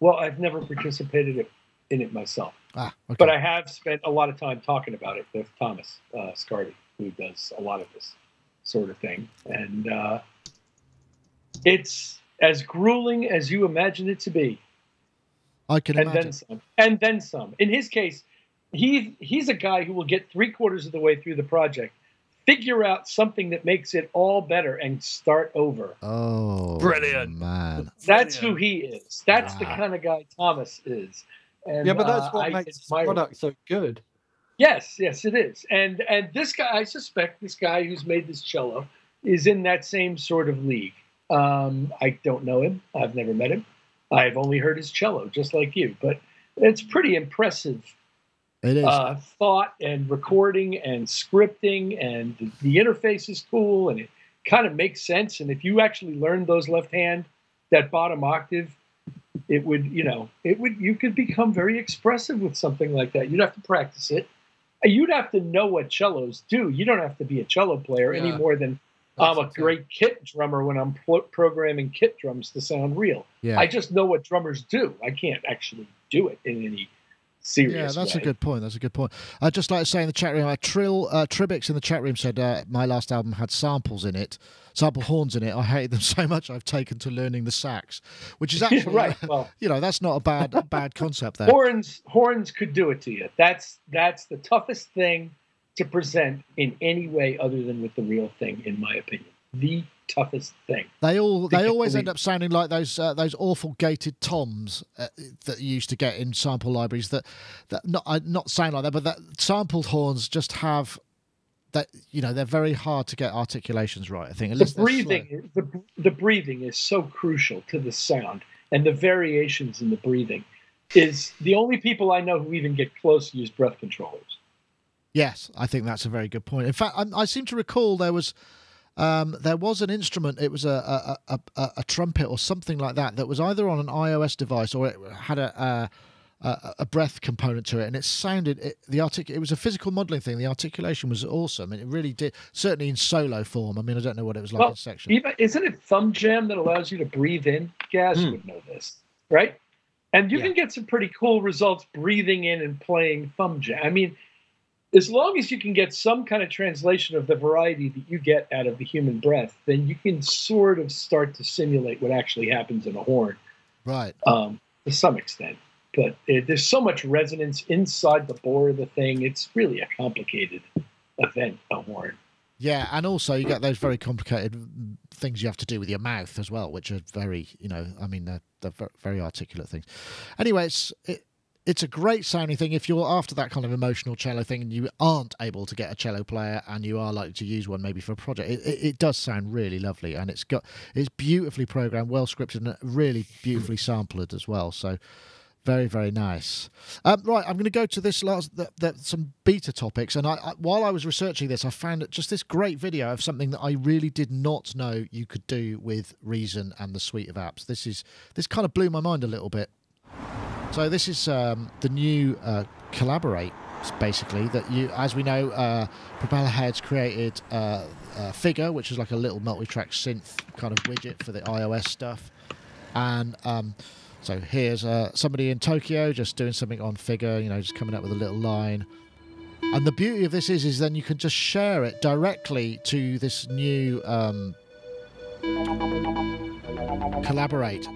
Well, I've never participated in it myself, Ah, okay. but I have spent a lot of time talking about it with Thomas uh, Scardy, who does a lot of this sort of thing, and uh, it's as grueling as you imagine it to be. I can and imagine. then some, and then some. In his case, he he's a guy who will get three quarters of the way through the project, figure out something that makes it all better, and start over. oh, Brilliant. man. That's who he is. That's the kind of guy Thomas is. And, yeah, but that's uh, what I makes the admire- product so good. Yes, yes, it is. And and this guy, I suspect this guy who's made this cello is in that same sort of league. Um, I don't know him. I've never met him. I've only heard his cello, just like you. But it's pretty impressive It is. uh, thought and recording and scripting, and the, the interface is cool, and it kind of makes sense. And if you actually learn those left hand, that bottom octave, it would, you know, it would, you could become very expressive with something like that. You'd have to practice it. Uh, You'd have to know what cellos do. You don't have to be a cello player any more than That's I'm a great kit drummer when I'm pl- programming kit drums to sound real. yeah. I just know what drummers do. I can't actually do it in any serious Yeah, that's way. a good point. That's a good point. I'd just like to say in the chat room, uh, Trill uh, Tribix in the chat room said uh, my last album had samples in it, sample horns in it. I hated them so much I've taken to learning the sax, which is actually right. Well, You know, that's not a bad a bad concept there. horns horns could do it to you. That's that's the toughest thing to present in any way other than with the real thing, in my opinion. The toughest thing. They all they always end up sounding like those uh, those awful gated toms uh, that you used to get in sample libraries. That that not uh, not sound like that, but that sampled horns just have that you know they're very hard to get articulations right. I think The unless they're slow. breathing, the, the breathing is so crucial to the sound, and the variations in the breathing is the only people I know who even get close use breath controllers. Yes, I think that's a very good point. In fact, I, I seem to recall there was um, there was an instrument. It was a a, a, a trumpet or something like that that was either on an iOS device or it had a. a a, a breath component to it, and it sounded it, the artic. It was a physical modelling thing. The articulation was awesome, and it really did. Certainly in solo form. I mean, I don't know what it was like Well, in section. Even, isn't it ThumbJam that allows you to breathe in? Gaz Hmm. would know this, right? And you Yeah. can get some pretty cool results breathing in and playing ThumbJam. I mean, as long as you can get some kind of translation of the variety that you get out of the human breath, then you can sort of start to simulate what actually happens in a horn Right. um, to some extent. But it, there's so much resonance inside the bore of the thing. It's really a complicated event, a horn. Yeah, and also you get those very complicated things you have to do with your mouth as well, which are very, you know, I mean, they're, they're very articulate things. Anyway, it's it, it's a great sounding thing. If you're after that kind of emotional cello thing and you aren't able to get a cello player and you are likely to use one maybe for a project, it, it, it does sound really lovely and it's got it's beautifully programmed, well scripted, and really beautifully sampled as well. So Very, very nice. Um, right, I'm going to go to this last the, the, some beta topics, and I, I, while I was researching this, I found just this great video of something that I really did not know you could do with Reason and the suite of apps. This is this kind of blew my mind a little bit. So this is um, the new uh, Collaborate, basically. That you, as we know, uh, Propellerheads created uh, Figure, which is like a little multi-track synth kind of widget for the iOS stuff, and um, so here's uh, somebody in Tokyo just doing something on figure, you know, just coming up with a little line. And the beauty of this is, is then you can just share it directly to this new um, collaborate.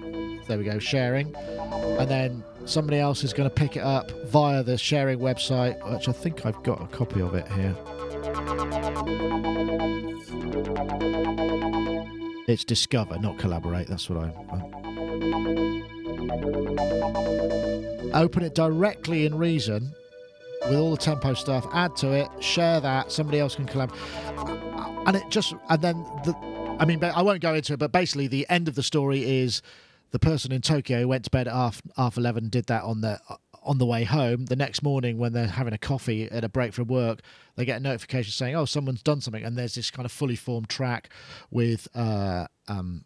There we go, sharing, and then somebody else is going to pick it up via the sharing website, which I think I've got a copy of it here. It's Discover, not Collaborate. That's what I. Open it directly in Reason with all the tempo stuff, add to it, share that, somebody else can collab. And it just, and then the, I mean, I won't go into it, but basically the end of the story is the person in Tokyo went to bed at half, half 11, did that on the, on the way home. The next morning, when they're having a coffee at a break from work, they get a notification saying, "Oh, someone's done something," and there's this kind of fully formed track with uh, um,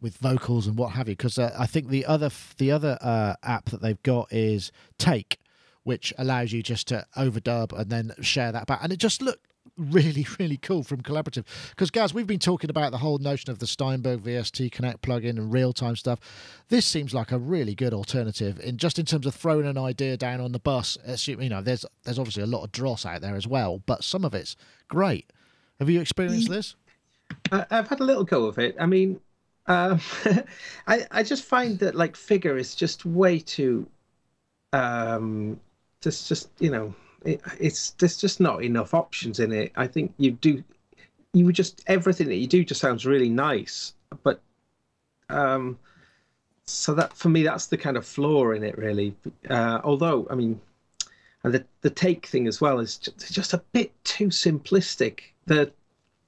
with vocals and what have you. Because uh, I think the other the other uh, app that they've got is Take, which allows you just to overdub and then share that back, and it just looked really really cool from collaborative. Because guys we've been talking about the whole notion of the steinberg vst connect plugin and real-time stuff. This seems like a really good alternative in just in terms of throwing an idea down on the bus. You know there's there's obviously a lot of dross out there as well but some of it's great. Have you experienced this? I've had a little go of it. I mean um, I I just find that like figure is just way too, um, just just you know it, it's there's just not enough options in it. I think you do, you just everything that you do just sounds really nice, but um, so that for me that's the kind of flaw in it really. Uh, although I mean, and the the take thing as well is just, just a bit too simplistic. The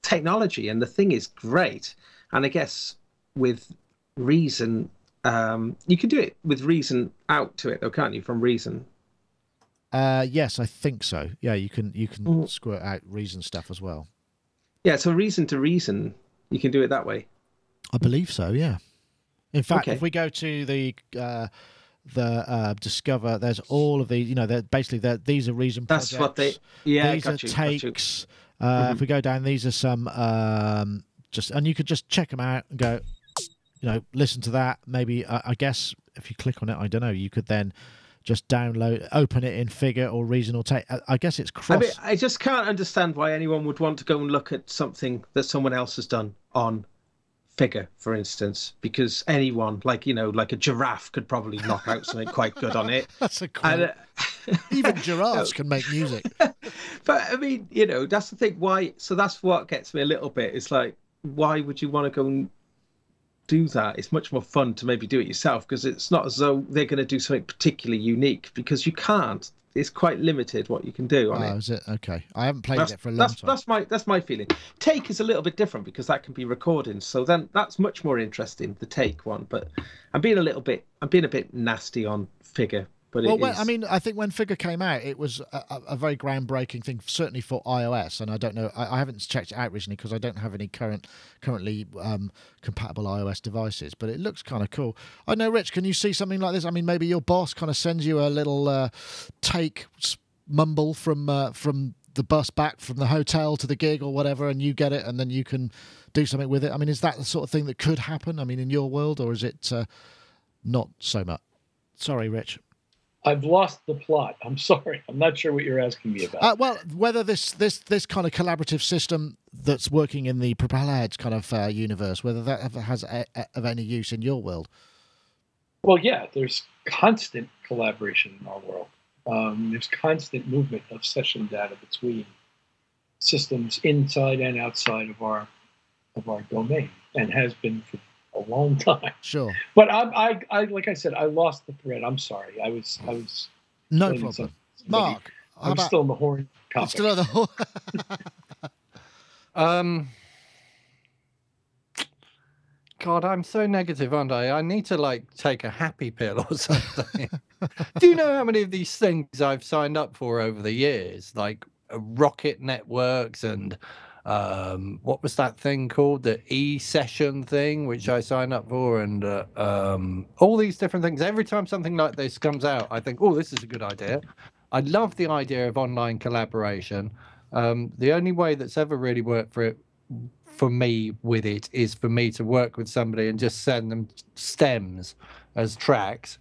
technology and the thing is great, and I guess with reason um, you can do it with reason out to it though can't you from reason uh, yes i think so yeah you can you can mm. squirt out reason stuff as well yeah so reason to reason you can do it that way i believe so yeah in fact okay. if we go to the uh, the uh, discover there's all of these you know they're basically they're, these are reason that's projects. what they yeah these are you, takes uh, mm-hmm. if we go down these are some um, just and you could just check them out and go you know, listen to that. Maybe I, I guess if you click on it, I don't know, you could then just download, open it in Figure or Reason or Take. I guess it's cross. I, mean, I just can't understand why anyone would want to go and look at something that someone else has done on Figure, for instance, because anyone, like you know, like a giraffe, could probably knock out something quite good on it. That's a cool. And, uh, Even giraffes can make music. but I mean, you know, that's the thing. Why? So that's what gets me a little bit. It's like, why would you want to go and do that, it's much more fun to maybe do it yourself because it's not as though they're going to do something particularly unique because you can't. It's quite limited what you can do on oh, it. is it? Okay. I haven't played that's, it for a long that's, time. That's my that's my feeling. Take is a little bit different because that can be recording, so then that's much more interesting. The take one, but I'm being a little bit I'm being a bit nasty on figure but well, when, I mean, I think when Figure came out, it was a, a, very groundbreaking thing, certainly for iOS. And I don't know, I, I haven't checked it out recently because I don't have any current, currently um, compatible iOS devices. But it looks kind of cool. I know, Rich. Can you see something like this? I mean, maybe your boss kind of sends you a little uh, take mumble from uh, from the bus back from the hotel to the gig or whatever, and you get it, and then you can do something with it. I mean, is that the sort of thing that could happen? I mean, in your world, or is it uh, not so much? Sorry, Rich. I've lost the plot. I'm sorry. I'm not sure what you're asking me about. Uh, well, whether this this this kind of collaborative system that's working in the Propellerheads kind of uh, universe, whether that ever has a, a, of any use in your world. Well, yeah, there's constant collaboration in our world. Um, there's constant movement of session data between systems inside and outside of our of our domain, and has been for a long time. Sure. But I, I, I, like I said, I lost the thread. I'm sorry. I was, I was. No problem. Some, Mark, I'm about, still in the horn. Topic. Still in the horn. um. God, I'm so negative, aren't I? I need to like take a happy pill or something. Do you know how many of these things I've signed up for over the years? Like uh, rocket networks and um, what was that thing called? The e session thing, which I signed up for, and uh, um, all these different things. Every time something like this comes out, I think, oh, this is a good idea. I love the idea of online collaboration. Um, the only way that's ever really worked for it for me with it is for me to work with somebody and just send them stems as tracks.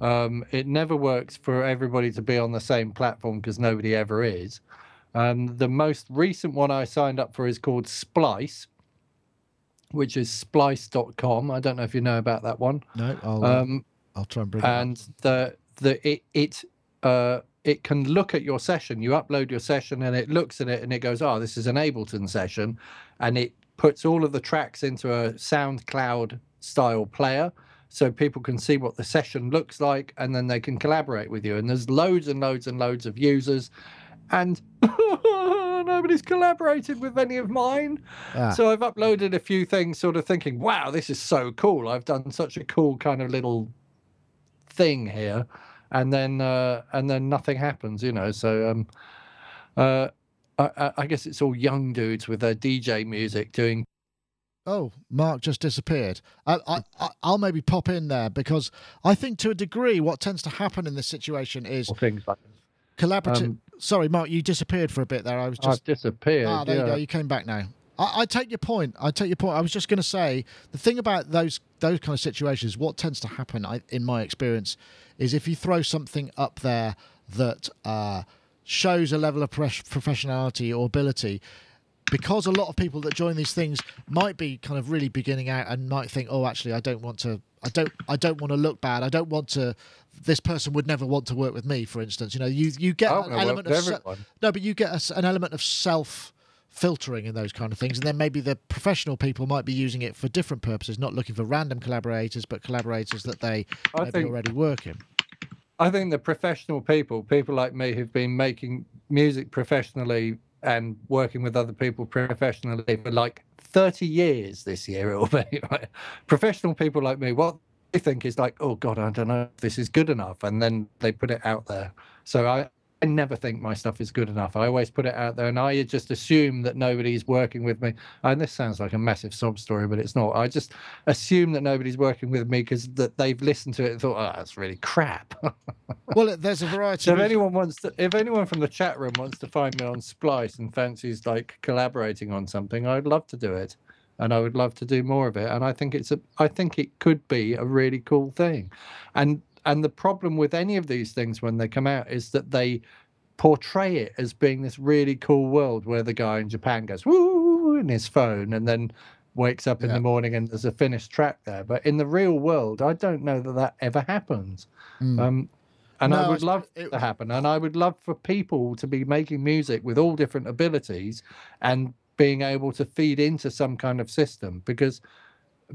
Um, it never works for everybody to be on the same platform because nobody ever is. Um, the most recent one I signed up for is called Splice, which is splice.com. I don't know if you know about that one. No, I'll, uh, um, I'll try and bring and it. And the the it it uh, it can look at your session. You upload your session and it looks at it and it goes, oh, this is an Ableton session. And it puts all of the tracks into a SoundCloud style player so people can see what the session looks like and then they can collaborate with you. And there's loads and loads and loads of users. And nobody's collaborated with any of mine. Ah. So I've uploaded a few things, sort of thinking, wow, this is so cool. I've done such a cool kind of little thing here and then uh, and then nothing happens, you know. So um, uh, I, I guess it's all young dudes with their DJ music doing. Oh, Mark just disappeared. I, I, I'll maybe pop in there because I think to a degree, what tends to happen in this situation is things like collaborative. Um, Sorry, Mark, you disappeared for a bit there. I was just I've disappeared. Ah, there yeah. you go. You came back now. I, I, take your point. I take your point. I was just going to say the thing about those those kind of situations. What tends to happen, I, in my experience, is if you throw something up there that uh, shows a level of professionality or ability, because a lot of people that join these things might be kind of really beginning out and might think, oh, actually, I don't want to. I don't. I don't want to look bad. I don't want to. This person would never want to work with me, for instance. You know, you you get an element of se- no, but you get a, an element of self filtering and those kind of things. And then maybe the professional people might be using it for different purposes, not looking for random collaborators, but collaborators that they I maybe think, already work in. I think the professional people, people like me who've been making music professionally and working with other people professionally for like 30 years this year, it'll be right? professional people like me, what think is like, oh God, I don't know if this is good enough. And then they put it out there. So I, I never think my stuff is good enough. I always put it out there, and I just assume that nobody's working with me. And this sounds like a massive sob story, but it's not. I just assume that nobody's working with me because that they've listened to it and thought, "Oh, that's really crap." well, there's a variety. So if anyone wants to, if anyone from the chat room wants to find me on Splice and fancies like collaborating on something, I'd love to do it, and I would love to do more of it. And I think it's a, I think it could be a really cool thing, and and the problem with any of these things when they come out is that they portray it as being this really cool world where the guy in Japan goes woo in his phone and then wakes up in yeah. the morning and there's a finished track there. But in the real world, I don't know that that ever happens. Mm. Um, and no, I would love it to happen. And I would love for people to be making music with all different abilities and being able to feed into some kind of system because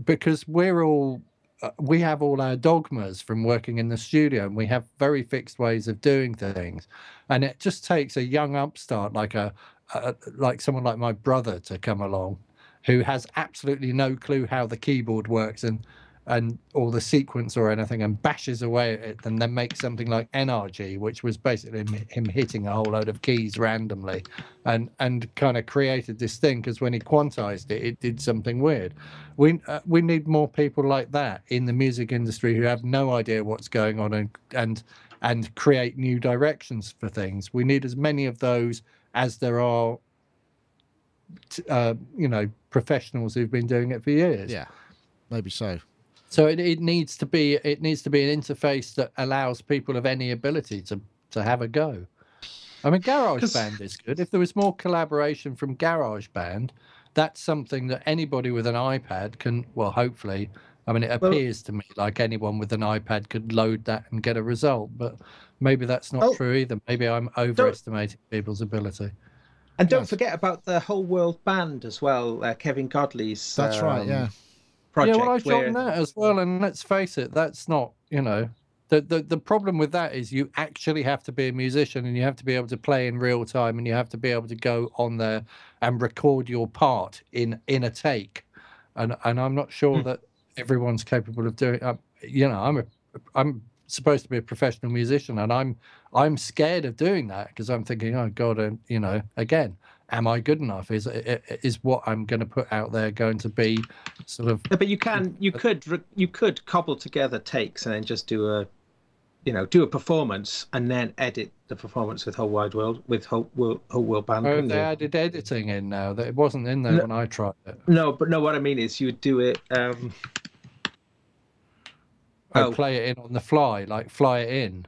because we're all uh, we have all our dogmas from working in the studio and we have very fixed ways of doing things. And it just takes a young upstart like a, a like someone like my brother to come along who has absolutely no clue how the keyboard works and and all the sequence or anything and bashes away at it and then makes something like NRG, which was basically him hitting a whole load of keys randomly and and kind of created this thing because when he quantized it, it did something weird. We uh, we need more people like that in the music industry who have no idea what's going on and and and create new directions for things. We need as many of those as there are, uh, you know, professionals who've been doing it for years. Yeah, maybe so. So it, it needs to be it needs to be an interface that allows people of any ability to to have a go. I mean, GarageBand is good. If there was more collaboration from GarageBand, that's something that anybody with an iPad can. Well, hopefully, I mean, it appears well, to me like anyone with an iPad could load that and get a result, but maybe that's not true either. Maybe I'm overestimating people's ability. And don't yes. forget about the whole world band as well, uh, Kevin Godley's. That's um, right. Yeah project. Yeah, well, I've where... done that as well, and let's face it, that's not you know. The, the the problem with that is you actually have to be a musician and you have to be able to play in real time and you have to be able to go on there and record your part in in a take and and I'm not sure Hmm. that everyone's capable of doing. Uh, you know, I'm a I'm supposed to be a professional musician, and I'm I'm scared of doing that because I'm thinking, oh God, and you know, again, am I good enough? Is is what I'm going to put out there going to be sort of but you can, you could, you could cobble together takes and then just do a, you know, do a performance and then edit the performance with whole wide world with whole world, whole world band. Oh, they you? added editing in now. That it wasn't in there No. when I tried it. No, but no, what I mean is you would do it. Um, I Oh. play it in on the fly, like fly it in.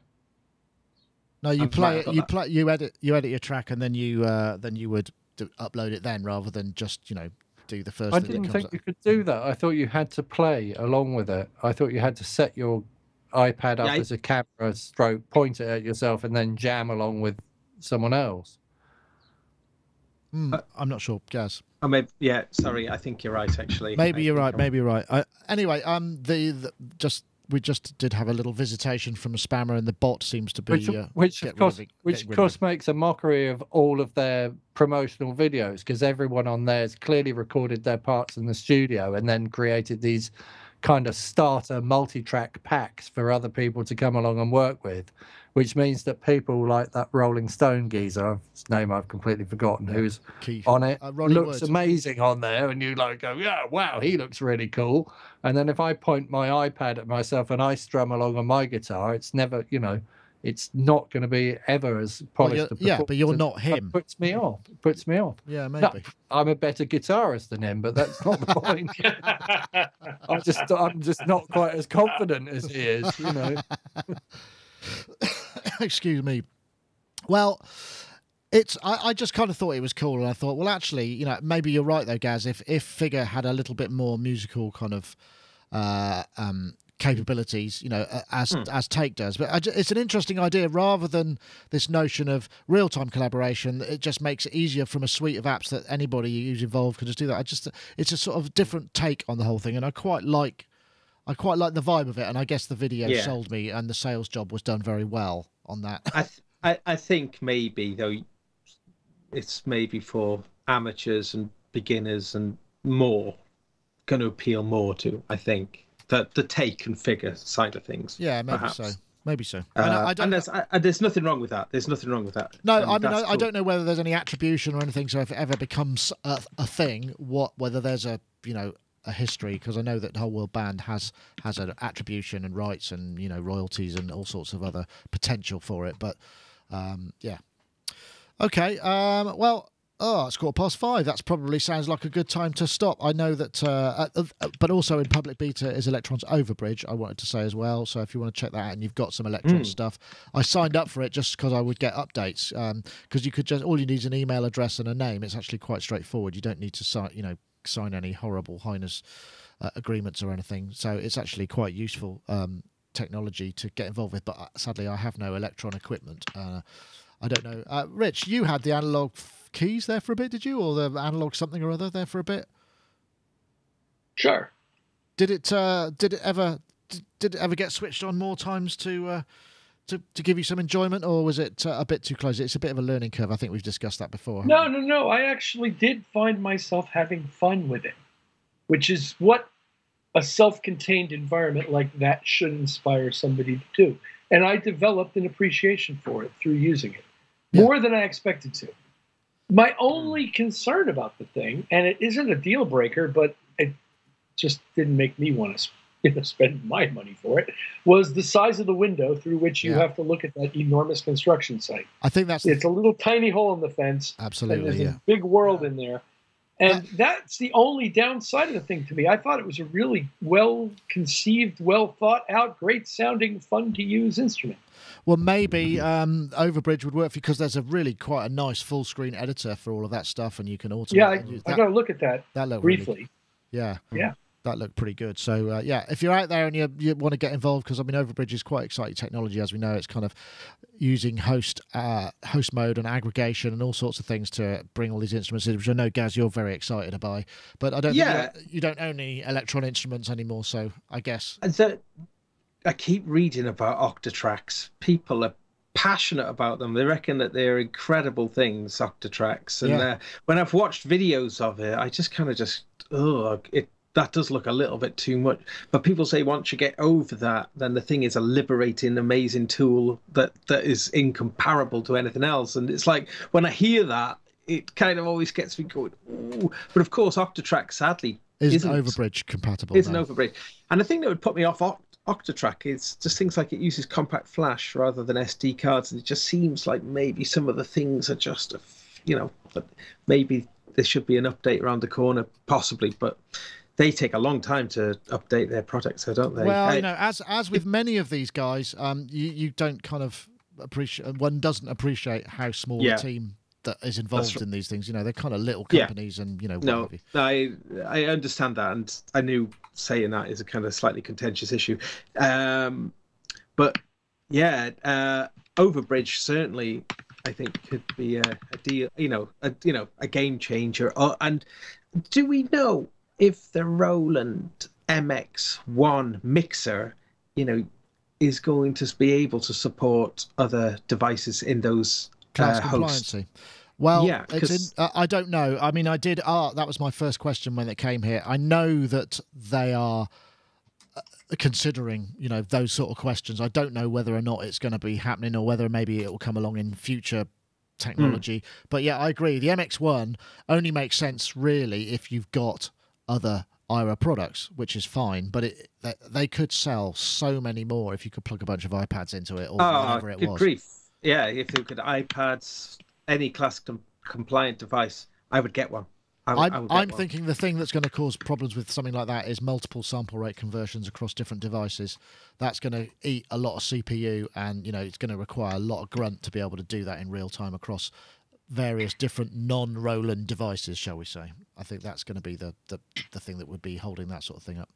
No, you I'm play it. You got play. You edit. You edit your track, and then you uh, then you would do, upload it then, rather than just you know do the first I thing didn't that comes think up. you could do that. I thought you had to play along with it. I thought you had to set your iPad up Yeah, as a camera stroke, point it at yourself, and then jam along with someone else. Hmm, Uh, I'm not sure, Gaz. oh, maybe, yeah, sorry, I think you're right. Actually, Maybe I you're right. I'm- Maybe you're right. I, anyway, um, the, the just we just did have a little visitation from a spammer, and the bot seems to be Which, uh, which of course, of it- which of rid of course makes a mockery of all of their promotional videos because everyone on there has clearly recorded their parts in the studio and then created these kind of starter multi-track packs for other people to come along and work with, which means that people like that Rolling Stone geezer, whose name I've completely forgotten, who's Keith. on it Uh, looks amazing on there and you like go yeah wow he looks really cool. And then if i point my ipad at myself and i strum along on my guitar it's never you know it's not going to be ever as Well, polished you're- yeah, but you're not him. It puts me off it puts me off. Yeah, No, maybe. i'm a better guitarist than him but that's not the point. I'm just i'm just not quite as confident as he is you know Excuse me. Well, it's I, I just kind of thought it was cool, and I thought, well, actually, you know, maybe you're right though, Gaz. If if Figure had a little bit more musical kind of uh, um, capabilities, you know, as as Take does, but I it's an interesting idea rather than this notion of real time collaboration. It just makes it easier from a suite of apps that anybody who's involved can just do that. I just it's a sort of different take on the whole thing, and I quite like. I quite like the vibe of it, and I guess the video Yeah. sold me, and the sales job was done very well on that. I, th- I I think maybe though it's maybe for amateurs and beginners and more going to appeal more to I think the the take and figure side of things. Yeah, maybe perhaps. so. Maybe so. Uh, and I, don't. and there's, I, and there's nothing wrong with that. There's nothing wrong with that. no, I mean, I, I don't know whether there's any attribution or anything. So if it ever becomes a, a thing, what whether there's a you know a history because I know that the Whole World Band has has an attribution and rights and you know royalties and all sorts of other potential for it. But um, yeah, okay. Um, well. Oh, it's quarter past five. That's probably sounds like a good time to stop. I know that, uh, uh, uh, but also in public beta is Elektron's Overbridge. I wanted to say as well. So if you want to check that out and you've got some Elektron Mm. stuff, I signed up for it just because I would get updates. Because you could just all you need is an email address and a name. It's actually quite straightforward. You don't need to sign, you know, sign any horrible highness uh, agreements or anything. So it's actually quite useful um, technology to get involved with. But uh, sadly, I have no Elektron equipment. Uh, I don't know. Uh, Rich, you had the analog f- keys there for a bit, did you, or the analog something or other there for a bit? Sure. Did it? Uh, did it ever? Did, did it ever get switched on more times to? To, to give you some enjoyment, or was it uh, a bit too close? It's a bit of a learning curve. I think we've discussed that before. No, no, no. I actually did find myself having fun with it, which is what a self contained environment like that should inspire somebody to do. And I developed an appreciation for it through using it Yeah. more than I expected to. My only concern about the thing, and it isn't a deal breaker, but it just didn't make me want to you know, spend my money for it, was the size of the window through which you Yeah. have to look at that enormous construction site. I think that's the- It's a little tiny hole in the fence absolutely there's yeah. a big world in there. And that's the only downside of the thing to me. I thought it was a really well conceived, well thought out, great sounding, fun to use instrument. Well, maybe um, Overbridge would work for you because there's a really quite a nice full screen editor for all of that stuff, and you can automate. Yeah, I, I got to look at that that looked really briefly. Yeah. Yeah. That looked pretty good. So, uh, yeah, if you're out there and you, you want to get involved, because I mean, Overbridge is quite exciting technology, as we know. It's kind of using host uh, host mode and aggregation and all sorts of things to bring all these instruments in, which I know, Gaz, you're very excited about. But I don't Yeah. think you, don't own any Elektron instruments anymore, so I guess. And so I keep reading about Octatracks. People are passionate about them. They reckon that they're incredible things, Octatracks. And Yeah. uh, when I've watched videos of it, I just kind of just oh, it that does look a little bit too much. But people say once you get over that, then the thing is a liberating, amazing tool that that is incomparable to anything else. And it's like when I hear that, it kind of always gets me going. Ooh. But of course, Octatrack sadly Isn't, isn't Overbridge compatible? Isn't no. Overbridge. And the thing that would put me off Oct- Octatrack is just things like it uses compact flash rather than SD cards, and it just seems like maybe some of the things are just, a f- you know, but maybe there should be an update around the corner, possibly. But they take a long time to update their products, so don't they? Well, I- you know, as as with many of these guys, um, you you don't kind of appreciate. One doesn't appreciate how small Yeah. a team that is involved right. in these things. You know, they're kind of little Yeah. companies, and you know, No, you. I I understand that, and I knew saying that is a kind of slightly contentious issue. Um, but yeah, uh, Overbridge certainly I think could be a, a deal, you know, a you know a game changer. Uh, and do we know if the Roland MX1 mixer, you know, is going to be able to support other devices in those class uh, hosts? Well, Yeah, in, uh, I don't know. I mean, I did. Uh, that was my first question when it came here. I know that they are uh, considering, you know, those sort of questions. I don't know whether or not it's going to be happening or whether maybe it will come along in future technology. But yeah, I agree. The MX1 only makes sense really if you've got other IRA products, which is fine. But it, they, they could sell so many more if you could plug a bunch of iPads into it or Oh, whatever it good was. grief! Yeah, if you could iPads, any class com- compliant device, I would get one. I, I I'm, would I'm thinking the thing that's going to cause problems with something like that is multiple sample rate conversions across different devices. That's going to eat a lot of CPU, and you know it's going to require a lot of grunt to be able to do that in real time across various different non-Roland devices, shall we say? I think that's going to be the the, the thing that would be holding that sort of thing up.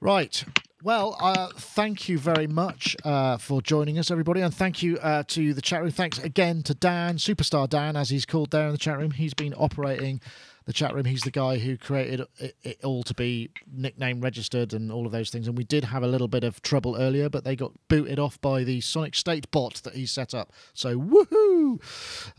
Right. Well, uh, thank you very much uh, for joining us, everybody, and thank you uh, to the chat room. Thanks again to Dan, Superstar Dan, as he's called there in the chat room. He's been operating the chat room. He's the guy who created it, it all to be nickname registered and all of those things. And we did have a little bit of trouble earlier, but they got booted off by the Sonic State bot that he set up. So woohoo!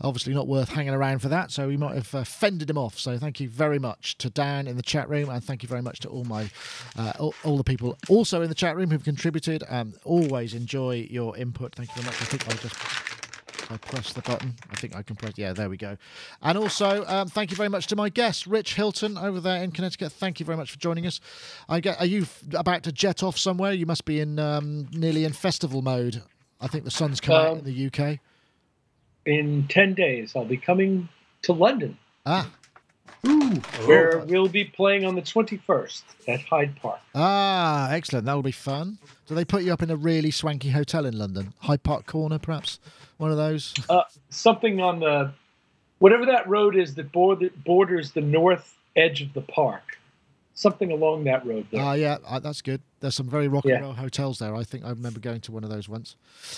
Obviously not worth hanging around for that. So we might have uh, fended him off. So thank you very much to Dan in the chat room, and thank you very much to all my uh, all, all the people also in the chat room who've contributed. Um, always enjoy your input. Thank you very much. I think I just I press the button. I think I can press. Yeah, there we go. And also, um, thank you very much to my guest, Rich Hilton, over there in Connecticut. Thank you very much for joining us. I get. Are you f- about to jet off somewhere? You must be in um, nearly in festival mode. I think the sun's come out Um, in the UK. In 10 days, I'll be coming to London, Ah, where we'll be playing on the 21st at Hyde Park. ah, excellent. That'll be fun. Do they put you up in a really swanky hotel in London? Hyde Park Corner, perhaps? One of those? Uh, something on the, whatever that road is that border, borders the north edge of the park. Something along that road there. Ah, yeah, uh, that's good. There's some very rock and Yeah. roll hotels there. I think I remember going to one of those once.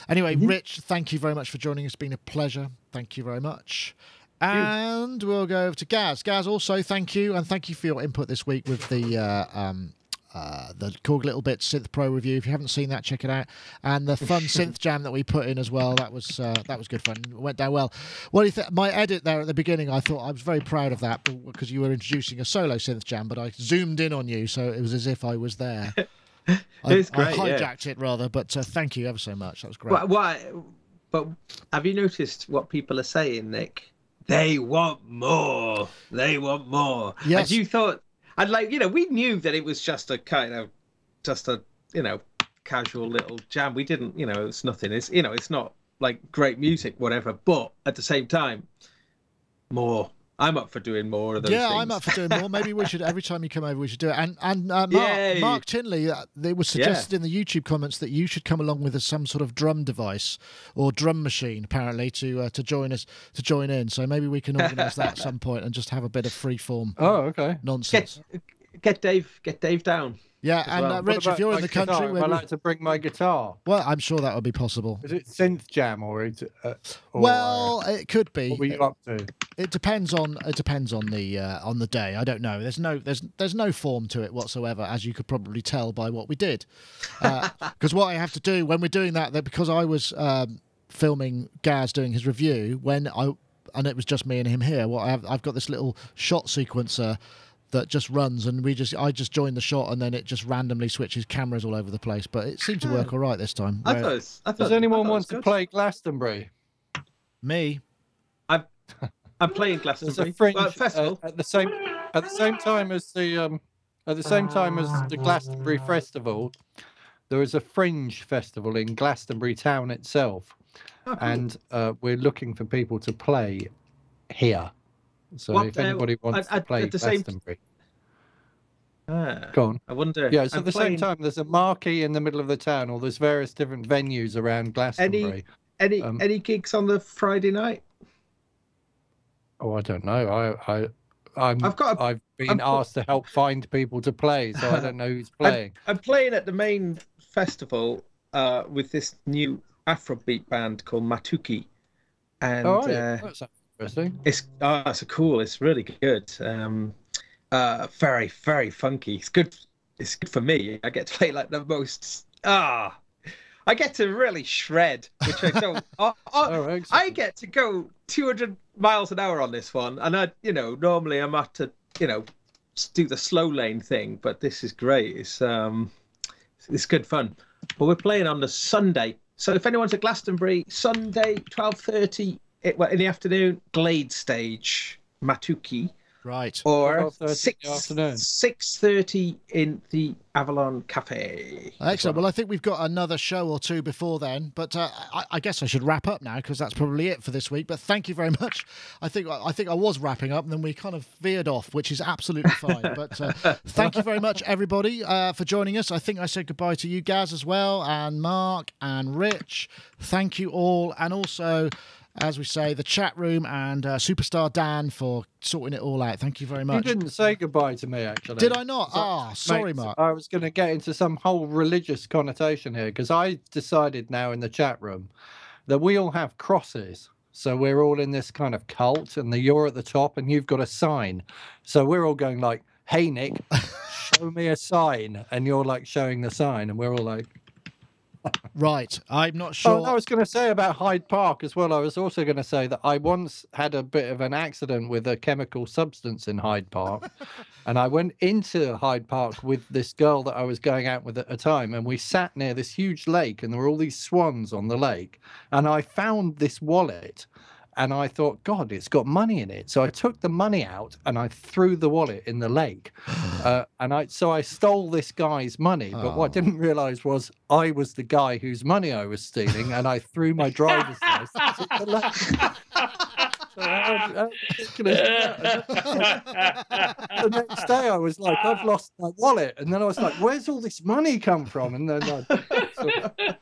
Anyway, Mm-hmm. Rich, thank you very much for joining us. It's been a pleasure. Thank you very much. And we'll go over to Gaz. Gaz, also thank you, and thank you for your input this week with the uh, um, uh, the Korg Little Bit Synth Pro review. If you haven't seen that, check it out. And the fun synth jam that we put in as well. That was uh, that was good fun. It went down well. What do you think? My edit there at the beginning, I thought I was very proud of that because you were introducing a solo synth jam, but I zoomed in on you, so it was as if I was there. I, It's great, I yeah. hijacked it rather, but uh, thank you ever so much. That was great. Why, why? But have you noticed what people are saying, Nick? They want more. They want more. Yes. And you thought, and like you know, we knew that it was just a kind of, just a you know, casual little jam. We didn't, you know, it's nothing. It's you know, it's not like great music, whatever. But at the same time, more. I'm up for doing more of those. yeah, things. I'm up for doing more. Maybe we should every time you come over, we should do it. And and uh, Mark, Yay. Mark Tinley, uh, it was Yeah. suggested in the YouTube comments that you should come along with a, some sort of drum device or drum machine, apparently, to uh, to join us to join in. So maybe we can organise that at some point and just have a bit of free form Oh, okay. nonsense. Get get Dave, get Dave down. Yeah, and well. uh, Rich, if you're in the guitar? country, where I like to bring my guitar. well, I'm sure that would be possible. Is it synth jam or is it? Uh, or, Well, it could be. what were you up to? It depends on it depends on the uh, on the day. I don't know. There's no there's there's no form to it whatsoever, as you could probably tell by what we did. Because what I have to do when we're doing that, that because I was um, filming Gaz doing his review when I and it was just me and him here. What I have, I've got this little shot sequencer that just runs, and we just I just join the shot, and then it just randomly switches cameras all over the place. But it seemed to work all right this time. I Where- thought, it I thought, Does anyone thought it want to play Glastonbury? me, I'm playing There's Glastonbury a fringe Well, uh, festival. at the same at the same time as the um at the same time as the Glastonbury Festival. There is a fringe festival in Glastonbury town itself, Oh, cool. and uh, we're looking for people to play here. So What, if uh, anybody wants at- to play at the same- Glastonbury, Ah, go on. I wonder. Yeah, so I'm at the playing- same time, there's a marquee in the middle of the town, or there's various different venues around Glastonbury. Any um, any gigs on the Friday night? Oh, I don't know. I I I'm I've got a- I've been I'm asked to help find people to play, so I don't know who's playing. I'm playing at the main festival uh, with this new Afrobeat band called Matuki, and oh, yeah. uh, interesting. it's oh, it's cool. It's really good. Um, uh, very very funky. It's good. It's good for me. I get to play like the most ah. I get to really shred, which I don't. I, I, Oh, I get to go 200 miles an hour on this one, and I, you know, normally I'm at to, you know, do the slow lane thing, but this is great. It's um, it's good fun. But we're playing on the Sunday, so if anyone's at Glastonbury, Sunday 12:30, it, well, in the afternoon, Glade stage, Matuki, right? or 12:30 six afternoon. six thirty in the Avalon Cafe. as Excellent. Well, I think we've got another show or two before then, but uh, I, I guess I should wrap up now because that's probably it for this week. But thank you very much. I think I think I was wrapping up, and then we kind of veered off, which is absolutely fine. but uh, thank you very much, everybody, uh, for joining us. I think I said goodbye to you, Gaz, as well, and Mark and Rich. Thank you all, and also. As we say, the chat room and uh, superstar Dan for sorting it all out. Thank you very much. You didn't say goodbye to me, actually. Did I not? So- Ah, sorry, Mate, Mark. I was going to get into some whole religious connotation here because I decided now in the chat room that we all have crosses. So we're all in this kind of cult, and the, you're at the top, and you've got a sign. So we're all going like, "Hey Nick, show me a sign," and you're like showing the sign, and we're all like, Right. I'm not Oh, sure. and I was going to say about Hyde Park as well. I was also going to say that I once had a bit of an accident with a chemical substance in Hyde Park. and I went into Hyde Park with this girl that I was going out with at a time. And we sat near this huge lake, and there were all these swans on the lake. And I found this wallet. And I thought, God, it's got money in it. So I took the money out and I threw the wallet in the lake. Uh, and I so I stole this guy's money. But what I Oh. didn't realize was I was the guy whose money I was stealing, and I threw my driver's license in the lake. So how- how ridiculous is that? the next day I was like, I've lost my wallet, and then I was like, Where's all this money come from? And then I, it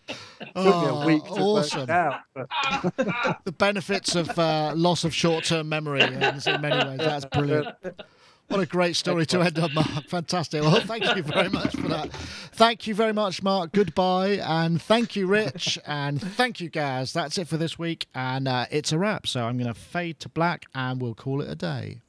me a Oh, week to awesome. out. The benefits of uh, loss of short-term memory in, in many ways. That's brilliant. What a great story to end on, Mark. Fantastic. Well, thank you very much for that. Thank you very much, Mark. Goodbye. And thank you, Rich. And thank you, Gaz. That's it for this week. And uh, it's a wrap. So I'm going to fade to black and we'll call it a day.